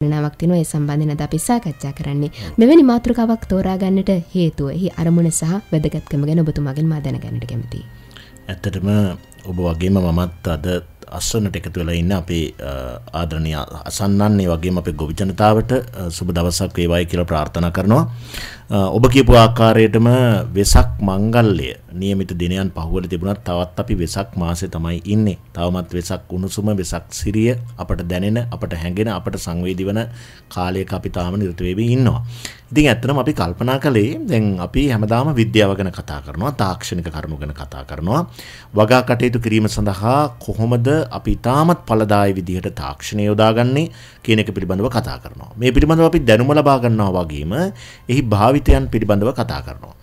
නවක් තිනවා ඒ සම්බන්ධයෙන් අද අපි සාකච්ඡා කරන්නේ. මෙවැනි මාතෘකාවක් තෝරා ගන්නට හේතුව එහි අරමුණ සහ වැදගත්කම ගැන ඔබතුමාගෙන් මා දැනගන්නට කැමතියි. ඇත්තටම ඔබ වගේම මමත් අද අස්සනට එකතු වෙලා ඉන්න අපේ ආදරණීය අසන්නන්නේ වගේම අපේ ගොවි ජනතාවට සුබ දවසක් වේවායි කියලා ප්‍රාර්ථනා කරනවා. ඔබ කියපු ආකාරයටම වෙසක් මංගල්‍ය නියමිත දිනයන් පහුවල තිබුණත් තවත් අපි වෙසක් මාසේ තමයි ඉන්නේ. තවමත් වෙසක් උණුසුම වෙසක් සිරිය අපට දැනෙන අපට හැඟෙන අපට සංවේදී වන කාලයක අපි තාම නිරත වෙවි ඉන්නවා. ඉතින් ඇත්තටම අපි කල්පනා කළේ දැන් අපි හැමදාම විද්‍යාව ගැන කතා කරනවා තාක්ෂණික කරුණු ගැන කතා කරනවා වගා කටයුතු කිරීම සඳහා කොහොමද අපි තාමත් ඵලදායී විදිහට තාක්ෂණය යොදාගන්නේ කියන එක පිළිබඳව කතා කරනවා. මේ පිළිබඳව අපි දැනුම ලබා ගන්නවා වගේම එහි භාවිතයන් පිළිබඳව කතා කරනවා.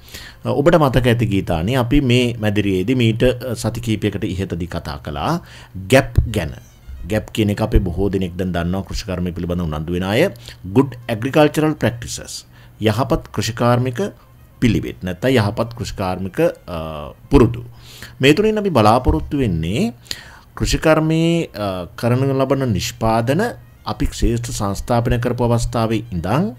ඔබට මතක ඇති ගීතානේ අපි මේ මැදිරියේදී මීට සති කිහිපයකට ඉහතදී කතා කළා ගැප් ගැන. ගැප් කියන එක අපේ බොහෝ දෙනෙක් දැන් දන්නවා කෘෂිකර්මය පිළිබඳව උනන්දු වෙන අය good agricultural practices යහපත් කෘෂිකාර්මික පිළිවෙත් නැත්නම් යහපත් කෘෂිකාර්මික පුරුදු මේ තුලින් අපි බලාපොරොත්තු වෙන්නේ කෘෂිකර්මයේ කරන ලබන නිෂ්පාදන අපි ශ්‍රේෂ්ඨ සංස්ථාපනය කරපු අවස්ථාවේ ඉඳන්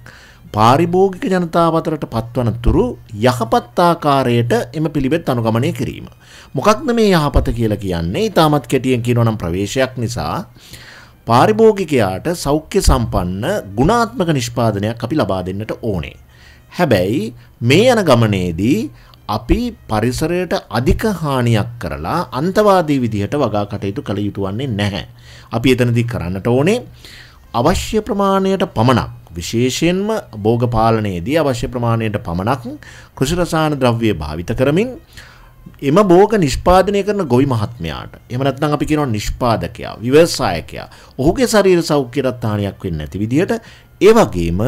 පාරිභෝගික ජනතාව අතරට පත්වන තුරු යහපත් ආකාරයට එම පිළිවෙත් අනුගමනය කිරීම. මොකක්ද මේ යහපත කියලා කියන්නේ? ඊටමත් කෙටියෙන් කියනවා නම් ප්‍රවේශයක් නිසා පාරිභෝගිකයාට සෞඛ්‍ය සම්පන්න ගුණාත්මක නිෂ්පාදනයක් අපි ලබා දෙන්නට ඕනේ. හැබැයි මේ යන ගමනේදී අපි පරිසරයට අධික හානියක් කරලා අන්තවාදී විදිහට වගා කටයුතු කළ යුතු වන්නේ නැහැ. අපි එතනදී කරන්නට ඕනේ අවශ්‍ය ප්‍රමාණයට පමණක් විශේෂයෙන්ම භෝග පාලනයේදී අවශ්‍ය ප්‍රමාණයට පමණක් කෘෂි රසායන ද්‍රව්‍ය භාවිත කරමින් එම බෝග නිෂ්පාදනය කරන ගොවි මහත්මයාට එම නැත්නම් අපි කියනවා නිෂ්පාදකයා ව්‍යවසායකයා ඔහුගේ ශරීර සෞඛ්‍යයට හානියක් වෙන්නේ නැති විදිහට ඒ වගේම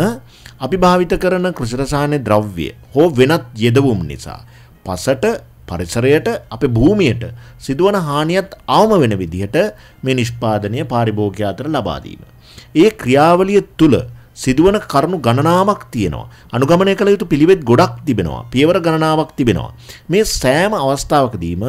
අපි භාවිත කරන කෘෂි රසායන ද්‍රව්‍ය හෝ වෙනත් යෙදවුම් නිසා පසට පරිසරයට අපේ භූමියට සිදුවන හානියත් අවම වෙන විදිහට මේ නිෂ්පාදනය පාරිභෝගිකයා අතර ලබා දීම. ඒ ක්‍රියාවලිය තුල සිදුවන කරුණු ගණනාවක් තියෙනවා. අනුගමනය කළ යුතු පිළිවෙත් ගොඩක් තිබෙනවා. පියවර ගණනාවක් තිබෙනවා. මේ සෑම අවස්ථාවකදීම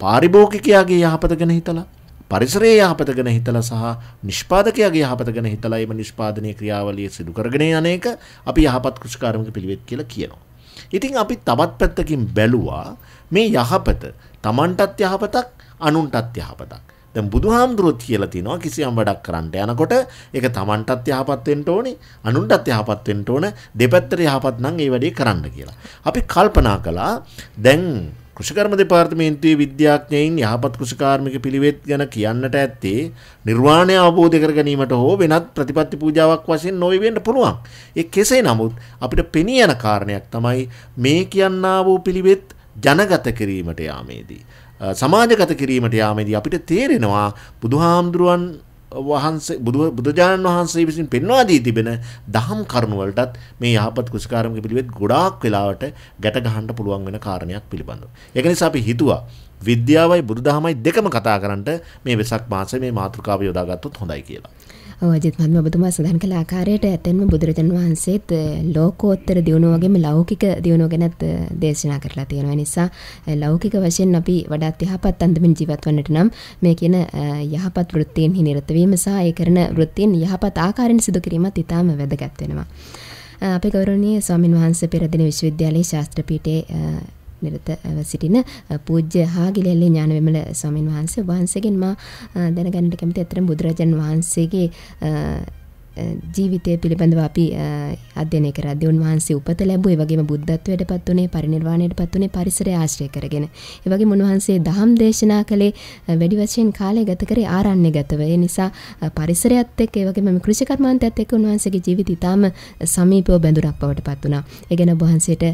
පාරිභෝගිකයාගේ යහපත ගැන හිතලා පරිසරයේ යහපත ගැන හිතලා සහ නිෂ්පාදකයාගේ යහපත ගැන හිතලා එම නිෂ්පාදනීය ක්‍රියාවලිය සිදු කරගෙන යන එක අපි යහපත් කෘෂිකාර්මික පිළිවෙත් කියලා කියනවා. ඉතින් අපි තවත් පැත්තකින් බැලුවා මේ යහපත Tamanටත් යහපතක් අනුන්ටත් යහපතක්. දැන් බුදුහාමුදුරුවෝ කියලා තිනවා කිසියම් වැඩක් කරන්න යනකොට ඒක Tamanටත් යහපත් වෙන්න ඕනේ අනුන්ටත් යහපත් වෙන්න ඕන දෙපැත්තට යහපත් නම් ඒ වැඩේ කරන්න කියලා. අපි කල්පනා කළා දැන් කෘෂිකර්ම දෙපාර්තමේන්තුවේ විද්‍යාඥයින් යහපත් කෘෂිකාර්මික පිළිවෙත් ගැන කියන්නට ඇත්තේ නිර්වාණය අවබෝධ කර ගැනීමට හෝ වෙනත් ප්‍රතිපත්ති පූජාවක් වශයෙන් නොවේ වෙන්න පුළුවන්. ඒ කෙසේ නමුත් අපිට පෙනී යන කාරණයක් තමයි මේ කියන්නා වූ පිළිවෙත් ජනගත කිරීමට යාමේදී සමාජගත කිරීමට යාමේදී අපිට තේරෙනවා බුදුහාමුදුරුවන් වහන්සේ බුදුජාණන් වහන්සේ විසින් පෙන්වා දී තිබෙන දහම් කරුණු වලටත් මේ යහපත් කුසකාරමික පිළිවෙත් ගොඩාක් වෙලාවට ගැට ගහන්න පුළුවන් වෙන කාරණයක් පිළිබඳව. ඒක නිසා අපි හිතුවා විද්‍යාවයි බුදුදහමයි දෙකම කතා කරන්නට මේ වෙසක් මාසයේ මේ මාතෘකාව යොදාගත්තොත් හොඳයි කියලා. අජිත් මහත්ම ඔබතුමා සඳහන් කළ ආකාරයට ඇතැන්ම බුදුරජාණන් වහන්සේත් ලෝකෝත්තර දියුණුව වගේම ලෞකික දියුණුව ගැනත් දේශනා කරලා තියෙනවා. නිසා ලෞකික වශයෙන් අපි වඩාත් යහපත් අන්දමින් ජීවත් වන්නට නම් මේ කියන යහපත් වෘත්තීන්හි නිරත වීම සහ ඒ කරන වෘත්තීන් යහපත් ආකාරයෙන් සිදු කිරීමත් ඉතාම වැදගත් වෙනවා. අපේ ගෞරවනීය ස්වාමින් වහන්සේ පෙරදින විශ්වවිද්‍යාලයේ ශාස්ත්‍ර පීඨයේ නිරත සිටින පූජ්‍ය හාගිලෙල්ලේ ඥාන විමල ස්වාමින් වහන්සේ වහන්සේගෙන් මා දැනගන්නට කැමති අතරම බුදුරජාන් වහන්සේගේ ජීවිතය පිළිබඳව අපි අධ්‍යයනය කරද්දී උන්වහන්සේ උපත ලැබුවේ ඒ වගේම බුද්ධත්වයට පත් වුණේ පරිනිර්වාණයට පත් වුණේ පරිසරය ආශ්‍රය කරගෙන. ඒ වගේම උන්වහන්සේ දහම් දේශනා කළේ වැඩි වශයෙන් කාලය ගත කරේ ආරණ්‍යගතව. ඒ නිසා පරිසරයත් එක්ක ඒ වගේම මේ කෘෂි කර්මාන්තයත් එක්ක උන්වහන්සේගේ ජීවිතය ඉතාම සමීපව බැඳුනක් බවට පත් වුණා. ඒ ගැන වහන්සේට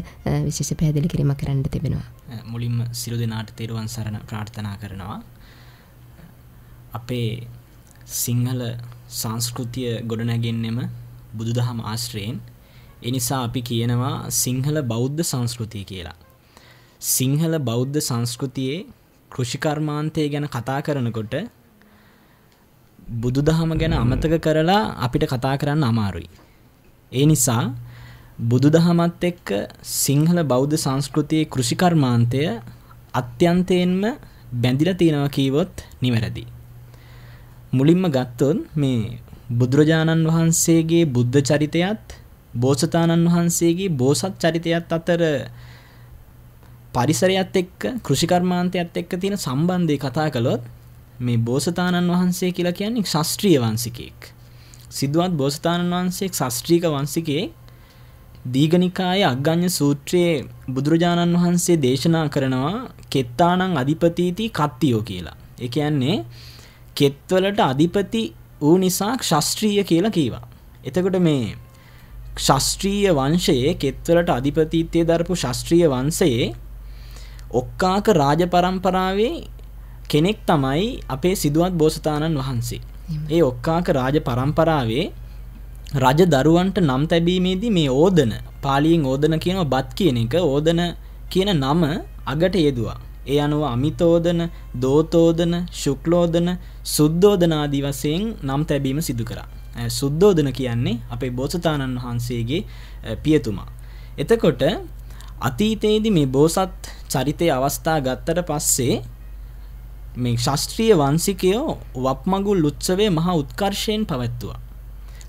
විශේෂ පැහැදිලි කිරීමක් කරන්න තිබෙනවා. මුලින්ම සිරු දෙනාට තෙරුවන් සරණ ප්‍රාර්ථනා කරනවා. අපේ සිංහල සංස්කෘතිය ගොඩනැගෙන්නෙම බුදුදහම ආශ්‍රයෙන් එනිසා අපි කියනවා සිංහල බෞද්ධ සංස්කෘතිය කියලා. සිංහල බෞද්ධ සංස්කෘතියේ කෘෂිකර්මාන්තය ගැන කතා කරනකොට බුදුදහම ගැන අමතක කරලා අපිට කතා කරන්න අමාරුයි. ඒ නිසා බුදුදහමත් එක්ක සිංහල බෞද්ධ සංස්කෘතියේ කෘෂිකර්මාන්තය අත්‍යන්තයෙන්ම බැඳිලා තියෙනවා කීවොත් නිවැරදි. මුලින්ම ගත්තොත් මේ බුදුරජාණන් වහන්සේගේ බුද්ධ චරිතයත් බෝසතාණන් වහන්සේගේ බෝසත් චරිතයත් අතර පරිසරයත් එක්ක කෘෂිකර්මාන්තයත් එක්ක තියෙන සම්බන්ධය කතා කළොත් මේ බෝසතාණන් වහන්සේ කියලා කියන්නේ ශාස්ත්‍රීය වංශිකයෙක්. සිදුවත් බෝසතාණන් වහන්සේ ශාස්ත්‍රීක වංශිකයෙක් දීඝනිකායේ අග්ගඤ්ඤ සූත්‍රයේ බුදුරජාණන් වහන්සේ දේශනා කරනවා කෙත්තානං අධිපතිති කත්තියෝ කියලා. ඒ කියන්නේ කෙත්වලට අධිපති වූ නිසා ශාස්ත්‍රීය කියලා කීවා. එතකොට මේ ශාස්ත්‍රීය වංශයේ කෙත්වලට අධිපතිත්වය දරපු ශාස්ත්‍රීය වංශයේ ඔක්කාක රාජ පරම්පරාවේ කෙනෙක් තමයි අපේ සිදුවත් බෝසතාණන් වහන්සේ. ඒ ඔක්කාක රාජ පරම්පරාවේ රජ දරුවන්ට නම් තැබීමේදී මේ ඕදන පාලියෙන් ඕදන කියනව බත් කියන එක ඕදන කියන නම අගට යෙදවා. ඒ අනුව අමිතෝදන දෝතෝදන ශුක්ලෝදන සුද්ධෝදනාදී වසයෙන් නම් තැබීම සිදු කරා. සුද්ධෝදන කියන්නේ අපේ බෝසතාණන් වහන්සේගේ පියතුමා. එතකොට අතීතයේදී මේ බෝසත් චරිතය අවස්ථා ගත්තට පස්සේ මේ ශාස්ත්‍රීය වංශිකයෝ වප්මගුල් උත්සවය මහා උත්කර්ෂයෙන් පැවැත්තුවා.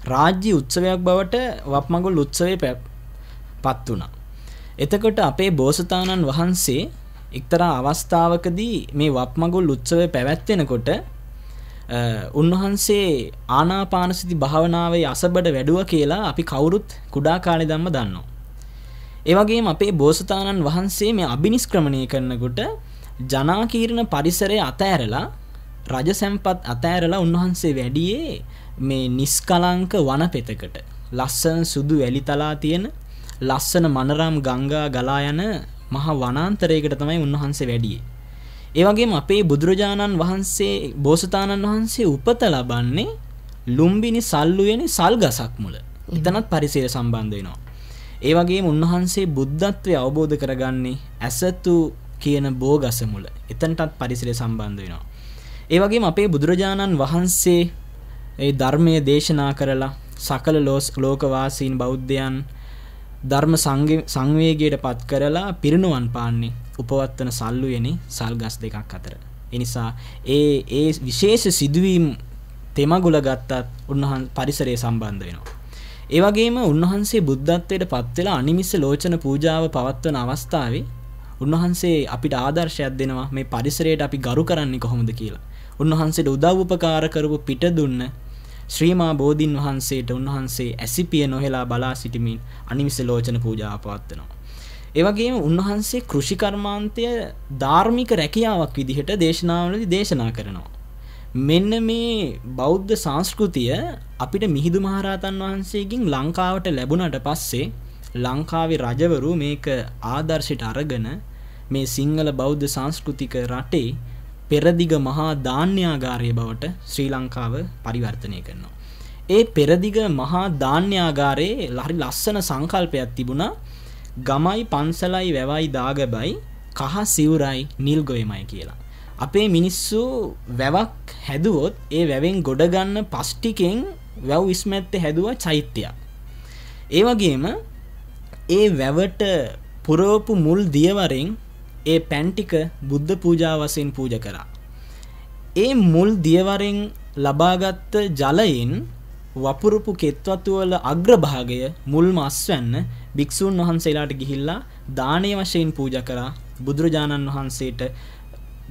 රාජ්‍ය උත්සවයක් බවට වප්මගුල් උත්සවය පත් වුණා. එතකොට අපේ බෝසතාණන් වහන්සේ එක්තරා අවස්ථාවකදී මේ වප්මගුල් උත්සවය පැවැත්වෙනකොට උන්වහන්සේ ආනාපානසති භාවනාවේ අසබඩ වැඩුව කියලා අපි කවුරුත් කුඩා කාලේ දම්ම දන්නවා. ඒ වගේම අපේ බෝසතාණන් වහන්සේ මේ අබිනිෂ්ක්‍රමණය කරනකොට ජනාකීර්ණ පරිසරය අතෑරලා රජ සැම්පත් අතෑරලා උන්වහන්සේ වැඩියේ මේ නිස්කලංක වනපෙතකට ලස්සන සුදු වැලිතලා තියෙන ලස්සන මනරම් ගංගා ගලා යන මහා වනාන්තරයකට තමයි උන්වහන්සේ වැඩියේ. ඒ වගේම අපේ බුදුරජාණන් වහන්සේ බෝසතාණන් වහන්සේ උපත ලබන්නේ ලුම්බිනි සල්ලුවෙනි සල් ගසක් මුල. එතනත් පරිසර සම්බන්ධ වෙනවා. ඒ වගේම උන්වහන්සේ බුද්ධත්වය අවබෝධ කරගන්නේ ඇසතු කියන බෝගස මුල. එතනටත් පරිසරය සම්බන්ධ වෙනවා. ඒ වගේම අපේ බුදුරජාණන් වහන්සේ ඒ ධර්මය දේශනා කරලා සකල ලෝකවාසීන් බෞද්ධයන් ධර්ම සංවේගයට පත් කරලා පිරිනුවන් පාන්නේ උපවත්වන සල්ලුයනි සල්ගස් දෙකක් අතර. එනිසා ඒ ඒ විශේෂ සිදුවීම් තෙමගුල ගත්තත් උන්වහන් පරිසරය සම්බන්ධ වෙනවා. ඒ වගේම උන්වහන්සේ බුද්ධත්වයට පත් වෙලා අනිමිස්ස ලෝචන පූජාව පවත්වන අවස්ථාවේ උන්වහන්සේ අපිට ආදර්ශයක් දෙනවා මේ පරිසරයට අපි ගරු කරන්නේ කොහොමද කියලා. උන්වහන්සේට උදව් උපකාර කරපු පිට දුන්න ශ්‍රීමා බෝධීන් වහන්සේට උන්වහන්සේ ඇසිපිය නොහෙලා බලා සිටිමින් අනිමිස ලෝචන පූජාව පවත්වනවා. ඒ වගේම උන්වහන්සේ කෘෂිකර්මාන්තය ධාර්මික රැකියාවක් විදිහට දේශනාවලදී දේශනා කරනවා. මෙන්න මේ බෞද්ධ සංස්කෘතිය අපිට මිහිඳු මහරහතන් වහන්සේගෙන් ලංකාවට ලැබුණට පස්සේ ලංකාවේ රජවරු මේක ආදර්ශයට අරගෙන මේ සිංහල බෞද්ධ සංස්කෘතික රටේ පෙරදිග මහා ධාන්‍යාගාරය බවට ශ්‍රී ලංකාව පරිවර්තනය කරනවා. ඒ පෙරදිග මහා ධාන්‍යාගාරයේ ලහරි ලස්සන සංකල්පයක් තිබුණා ගමයි පන්සලයි වැවයි දාගබයි කහ සිවුරයි නිල් ගොයමයි කියලා. අපේ මිනිස්සු වැවක් හැදුවොත් ඒ වැවෙන් ගොඩගන්න පස්ටිකෙන් වැව් විස්මැත්තේ හැදුව චෛත්‍යයක්. ඒ වගේම ඒ වැවට පුරවපු මුල් දියවරෙන් ඒ පැන්ටික බුද්ධ පූජා වසයෙන් පූජ කරා. ඒ මුල් දියවරෙන් ලබාගත්ත ජලයෙන් වපුරපු කෙත්වත්තුවල අග්‍රභාගය මුල්ම අස්වැන්න භික්‍ෂූන් වහන්සේලාට ගිහිල්ලා දානය වශයෙන් පූජ කරා බුදුරජාණන් වහන්සේට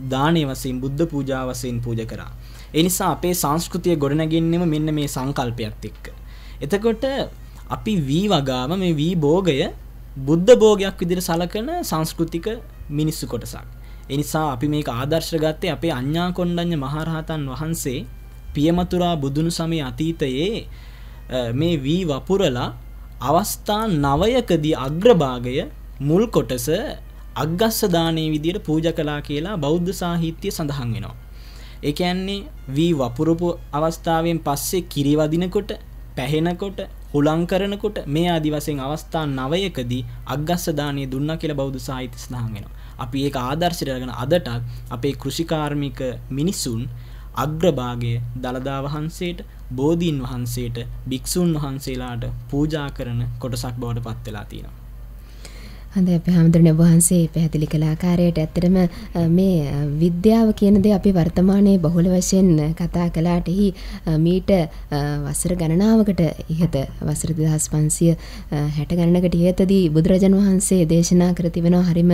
දානය වසයෙන් බුද්ධ පූජා වසයෙන් පූජ කරා. එනිසා අපේ සංස්කෘතිය ගොඩනැගෙන්නෙම මෙන්න මේ සංකල්පයක් එක්ක. එතකොට අපි වී වගාම මේ වී බෝගය බුද්ධ බෝගයක් විදිර සලකන සංස්කෘතික මිනිස්සු කොටසක්. එනිසා අපි මේක ආදර්ශ ගත්තේ අපේ අඥ්ඥා කොණ්ඩඥ මහරහතන් වහන්සේ පියමතුරා බුදුනු සමය අතීතයේ මේ වී වපුරලා අවස්ථා නවයකදී අග්‍රභාගය මුල් කොටස අග්ගස්සදානය විදියට පූජ කලා කියලා බෞද්ධ සාහිත්‍යය සඳහන් වෙනවා. එකන්නේ වී වපුරපු අවස්ථාවෙන් පස්සේ කිරිවදිනකොට පැහෙනකොට හුළං කරනකොට මේ අදිවසෙන් අවස්ථා නවයකදී අග්ගස්සදානය දුන්න කියලා බෞද්ධ සාහිත්‍ය සඳහන් වෙනවා. අපි ඒක ආදර්ශයට අරගෙන අදටත් අපේ කෘෂිකාර්මික මිනිසුන් අග්‍රභාගය දළදා වහන්සේට බෝධීන් වහන්සේට භික්‍ෂූන් වහන්සේලාට පූජා කරන කොටසක් බවට පත් වෙලා තියෙනවා. හඳ අප හාමුදුරන වහන්සේ පැහැදිලි කළ ආකාරයට ඇත්තටම මේ විද්‍යාව කියන දේ අපි වර්තමානයේ බහුල වශයෙන් කතා කළාට එහි මීට වසර ගණනාවකට ඉහත වසර 2560 ගණනකට ඉහතදී බුදුරජාණන් වහන්සේ දේශනා කර තිබෙනවා හරිම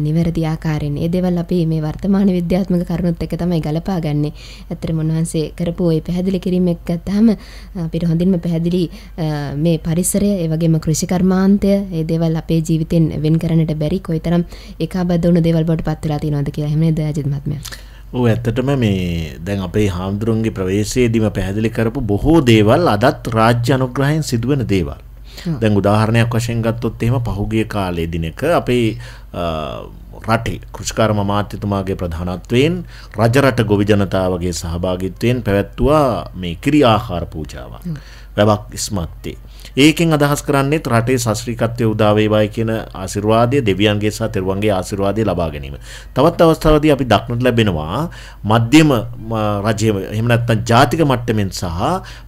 නිවැරදි ආකාරයෙන්. ඒ දේවල් අපි මේ වර්තමාන විද්‍යාත්මක කරුණුත් එක්ක තමයි ගලපා ගන්නෙ. ඇත්තටම උන්වහන්සේ කරපු ওই පැහැදිලි කිරීම එක්ක ගත්තාම අපිට හොඳින්ම පැහැදිලි මේ පරිසරය ඒ වගේම කෘෂි කර්මාන්තය ඒ දේවල් අපේ ජීවිතෙන් අපෙන් වෙන් කරන්නට බැරි කොයිතරම් ඒකාබද්ධ වුණු දේවල් බවට පත් වෙලා තියෙනවද කියලා අජිත් මහත්මයා? ඔව් ඇත්තටම මේ දැන් අපේ හාමුදුරන්ගේ ප්‍රවේශයේදීම පැහැදිලි කරපු බොහෝ දේවල් අදත් රාජ්‍ය අනුග්‍රහයෙන් සිදුවෙන දේවල්. දැන් උදාහරණයක් වශයෙන් ගත්තොත් එහෙම පහුගිය කාලේ දිනක අපේ රටේ කෘෂිකාර්ම අමාත්‍යතුමාගේ ප්‍රධානත්වයෙන් රජරට ගොවි ජනතාවගේ සහභාගිත්වයෙන් පැවැත්වුවා මේ කිරි ආහාර පූජාවක්. වැවක් ඉස්මත්තේ. ඒකෙන් අදහස් කරන්නේ රටේ ශාස්ත්‍රීයත්වයේ උදා වේවායි කියන ආශිර්වාදය දෙවියන්ගේ සහ තෙරුවන්ගේ ආශිර්වාදය ලබා ගැනීම. තවත් අවස්ථාවකදී අපි දක්නට ලැබෙනවා මධ්‍යම රජයේ එහෙම නැත්නම් ජාතික මට්ටමින් සහ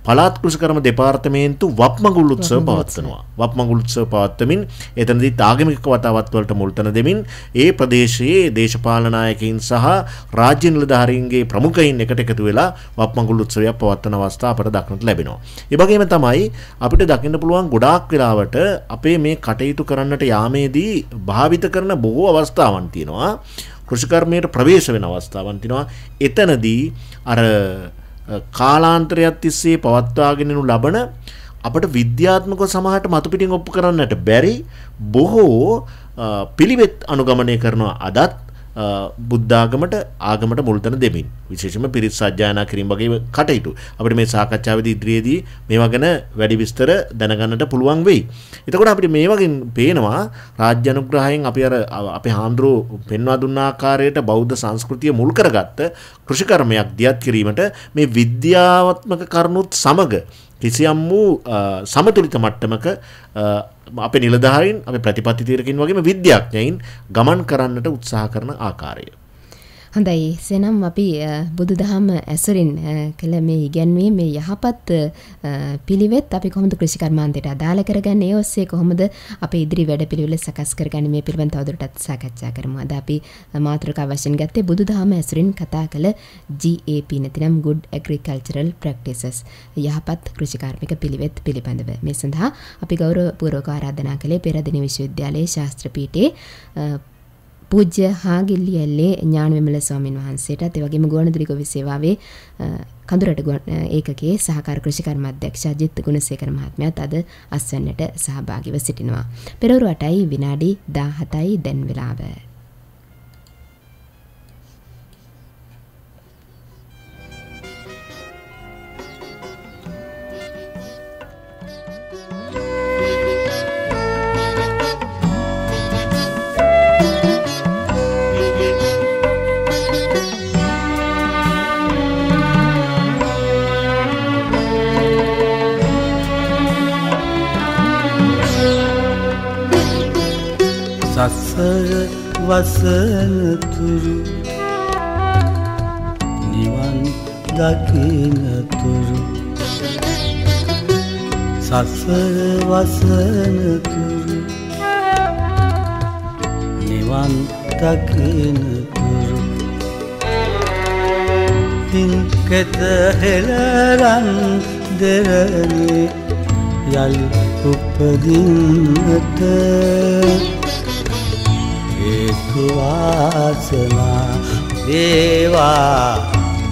පළාත් කෘෂිකර්ම දෙපාර්තමේන්තු වප්මගුල් උත්සව පවත්වනවා. වප්මගුල් උත්සව පවත්වමින් එතනදී ආගමික වතාවත් වලට මුල්තැන දෙමින් ඒ ප්‍රදේශයේ දේශපාලන නායකයින් සහ රාජ්‍ය නිලධාරීන්ගේ ප්‍රමුඛයින් එකට එකතු වෙලා වප්මගුල් උත්සවයක් පවත්වන අවස්ථා අපට දක්නට ලැබෙනවා. ඒ වගේම තමයි අපිට දකින්න වෙන්න පුළුවන් ගොඩාක් වෙලාවට අපේ මේ කටයුතු කරන්නට යාමේදී භාවිත කරන බොහෝ අවස්ථාවන් තියෙනවා. කෘෂිකර්මයට ප්‍රවේශ වෙන අවස්ථාවන් තියෙනවා. එතනදී අර කාලාන්තරයක් තිස්සේ පවත්වාගෙනනු ලබන අපට විද්‍යාත්මක සමහට මතු පිටින් ඔප්පු කරන්නට බැරි බොහෝ පිළිවෙත් අනුගමනය කරනවා. අදත් බුද්ධාගමට ආගමට මුල්තන දෙමින් විශේෂම පිරිත් සජ්ජායනා කිරීම වගේ කටයුතු අපිට මේ සාකච්ඡාවේදී ඉදිරියේදී මේවා ගැන වැඩි විස්තර දැනගන්නට පුළුවන් වෙයි. එතකොට අපිට මේ වගේ පේනවා රාජ්‍ය අනුග්‍රහයෙන් අපි අර අපේ හාමුදුරුවෝ පෙන්වා දුන්න ආකාරයට බෞද්ධ සංස්කෘතිය මුල් කරගත්ත කෘෂිකර්මයක් දියත් කිරීමට මේ විද්‍යාත්මක කරුණුත් සමග කිසියම් වූ සමතුලිත මට්ටමක අප නිලධාරීන් අප ප්‍රතිපත්ති තීරකින් වගේම විද්‍යාඥයින් ගමන් කරන්නට උත්සාහ කරන ආකාරය. හොඳයි සෙනම් අපි බුදු දහම ඇසුරින් කළ මේ ඉගැන්වීම මේ යහපත් පිළිවෙත් අපි කොහොමද කෘෂිකර්මාන්තයට අදාළ කරගන්නේ ඒ ඔස්සේ කොහොමද අපේ ඉදිරි වැඩපිළිවෙල සකස් කරගන්නේ මේ පිළිබඳව තවදුරටත් සාකච්ඡා කරමු. අද අපි මාතෘකාව වශයෙන් ගත්තේ බුදු දහම ඇසුරින් කතා කළ GAP නැතිනම් Good Agricultural Practices යහපත් කෘෂිකාර්මික පිළිවෙත් පිළිබඳව. මේ සඳහා අපි ගෞරවපූර්වක ආරාධනා කළේ පෙරදින විශ්වවිද්‍යාලයේ ශාස්ත්‍ර පීඨයේ පූජ්‍ය හාගිල්ලි ඇල්ලේ ඥාන විමල ස්වාමීන් වහන්සේටත් ඒ වගේම ගුවන්විදුලි ගොවි සේවාවේ කඳුරට ඒකකේ සහකාර කෘෂිකර්ම අධ්‍යක්ෂ අජිත් ගුණසේකර මහත්මයාත් අද අස්වැන්නට සහභාගීව සිටිනවා. පෙරවරු 8යි විනාඩි 17යි දැන් වෙලාව. වසනතුරු නිවන් දකිනතුරු සසර වසනතුරු නිවන් දකිනතුරු තින්කෙත හෙලරන් දෙරනේ යල් උපදින්නට හේතුවාසනා වේවා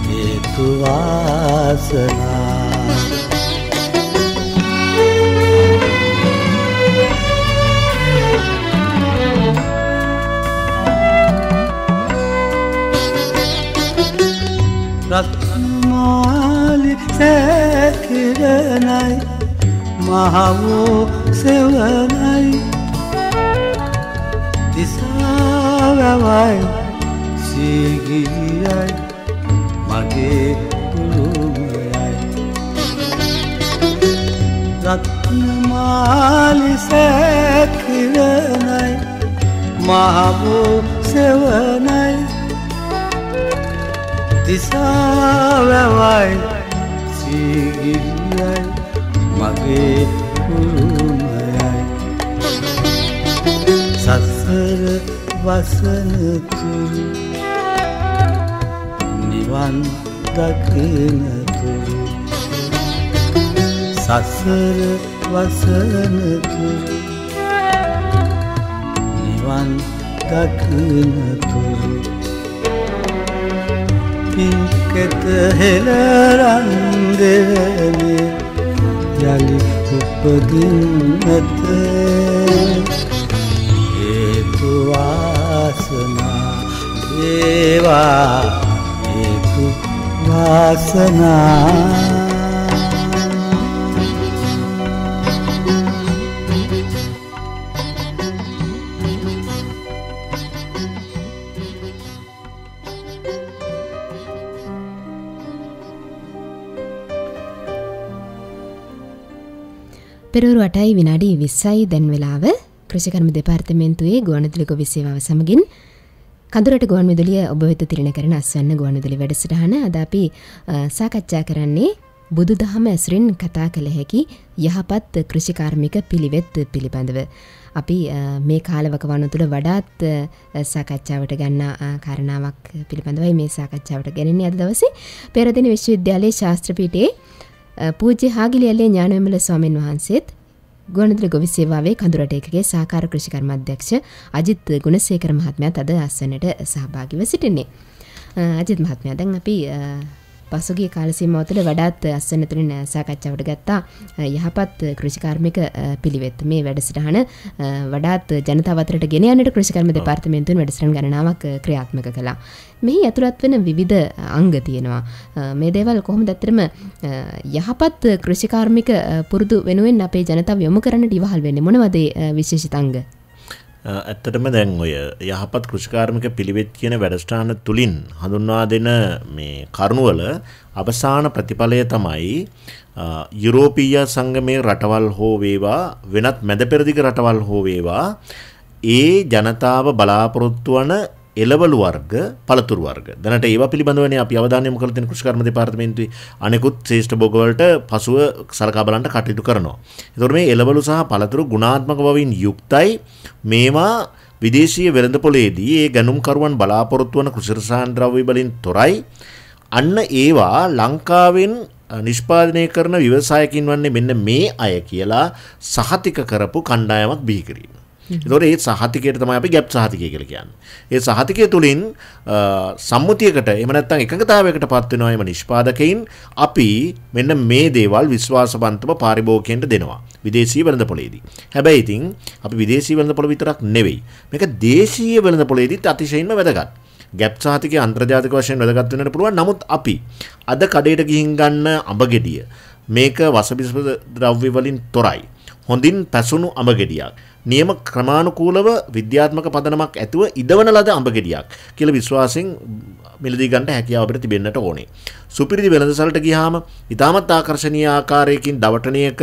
හේතුවාසනා රත්මාලි සැකිරණයි මහවෝ සෙවනයි දිසාවවයි සීගිරියයි මගේ පුළුමයයි රත්නමාලි සැකිරණයි මහබෝ සෙවනයි දිසාවවයි සීගිරියයි මගේ පුළුමයයි වසනතුරු නිවන් දකිනතුරු සසර වසනතුරු නිවන් දකිනතුරු පින්කෙත හෙලරන්දරනේ යළි උපදින්නත. දේවා හේතු වාසනා. පෙරවරු 8යි විනාඩි 20යි දැන් වෙලාව. කෘෂිකර්ම දෙපාර්තමේන්තුවේ ගුවන්විදුලි ගොවිසේවාව සමගින් කඳුරට ගුවන්විදුලිය ඔබ වෙත තිරණ කරන අස්වැන්න ගුවන්විදුලි වැඩසටහන අද අපි සාකච්ඡා කරන්නේ බුදුදහම ඇසුරින් කතා කළ හැකි යහපත් කෘෂිකාර්මික පිළිවෙත් පිළිබඳව. අපි මේ කාලවක වනු තුළ වඩාත් සාකච්ඡාවට ගන්න කාරණාවක් පිළිබඳවයි මේ සාකච්ඡාවට ගැනන්නේ අද දවසේ පෙරදින විශ්වවිද්‍යාලයේ ශාස්ත්‍රපීටයේ පූජ්‍ය හාගිලියල්ලේ ඥානවිමල ස්වාමීන් වහන්සේත් ගුවන්විදුලි ගොවි සේවාවේ කඳුරට ඒකගේ සහකාර කෘෂිකර්ම අධ්‍යක්ෂ අජිත් ගුණසේකර මහත්මයාත් අද අස්වැන්නට සහභාගිව සිටින්නේ. අජිත් මහත්මයා දැන් අපි පසුගිය කාලසීමාව තුළ වඩාත් අස්වැන්න තුළින් සාකච්ඡාවට ගත්තා යහපත් කෘෂිකාර්මික පිළිවෙත් මේ වැඩසටහන වඩාත් ජනතාව අතරට ගෙන යන්නට කෘෂිකර්ම දෙපාර්තමේන්තුවෙන් වැඩසටහන් ගණනාවක් ක්‍රියාත්මක කළා. මෙහි ඇතුළත් වෙන විවිධ අංග තියෙනවා. මේ දේවල් කොහොමද ඇත්තටම යහපත් කෘෂිකාර්මික පුරුදු වෙනුවෙන් අපේ ජනතාව යොමු කරන්නට ඉවහල් වෙන්නේ මොනවද විශේෂිත අංග? ඇත්තටම දැන් ඔය යහපත් කෘෂිකාර්මික පිළිවෙත් කියන වැඩස්ථාන තුළින් හඳුන්වා දෙන මේ කරුණුවල අවසාන ප්‍රතිඵලය තමයි යුරෝපීය සංගමේ රටවල් හෝ වේවා වෙනත් මැද පෙරදිග රටවල් හෝ වේවා ඒ ජනතාව බලාපොරොත්තු වන එළවලු වර්ග පළතුරු වර්ග දැනට ඒවා පිළිබඳවනේ අපි අවධානය යොමු කරලා තියෙන කෘෂිකර්ම දෙපාර්තමේන්තුවේ අනෙකුත් ශ්‍රේෂ්ඨ භෝග වලට පසුව සලකා බලන්න කටයුතු කරනවා. ඒතකොට මේ එළවලු සහ පළතුරු ගුණාත්මක බවින් යුක්තයි මේවා විදේශීය වෙළඳපොලේදී ඒ ගනුම්කරුවන් බලාපොරොත්තු වන කෘෂි රසායන ද්‍රව්‍ය වලින් තොරයි. අන්න ඒවා ලංකාවෙන් නිෂ්පාදනය කරන ව්‍යවසායකින් වන්නේ මෙන්න මේ අය කියලා සහතික කරපු කණ්ඩායමක් බිහි කිරීම. එතකොට ඒ සහතිකයට තමයි අපි ගැප් සහතිකය කියලා කියන්නේ. ඒ සහතිකය තුලින් සම්මුතියකට එහෙම නැත්නම් එකඟතාවයකට පත් වෙනවා එම නිෂ්පාදකයින් අපි මෙන්න මේ දේවල් විශ්වාසවන්තව පාරිභෝගිකයන්ට දෙනවා. විදේශීය වෙළඳපොළේදී. හැබැයි ඉතින් අපි විදේශීය වෙළඳපොළ විතරක් නෙවෙයි. මේක දේශීය වෙළඳපොළේදීත් අතිශයින්ම වැදගත්. ගැප් සහතිකය අන්තර්ජාතික වශයෙන් වැදගත් වෙන්නට පුළුවන්. නමුත් අපි අද කඩේට ගිහින් ගන්න අඹ ගෙඩිය මේක වසබිස ද්‍රව්‍ය වලින් තොරයි. හොඳින් පැසුණු අඹ ගෙඩියක්. නියම ක්‍රමානුකූලව විද්‍යාත්මක පදනමක් ඇතුව ඉදවන ලද අඹ ගෙඩියක් කියලා විශ්වාසයෙන් මිලදී ගන්නට හැකියාව අපිට තිබෙන්නට ඕනේ. සුපිරිදි වෙළඳසලට ගියාම ඉතාමත් ආකර්ශනීය ආකාරයකින් දවටණයක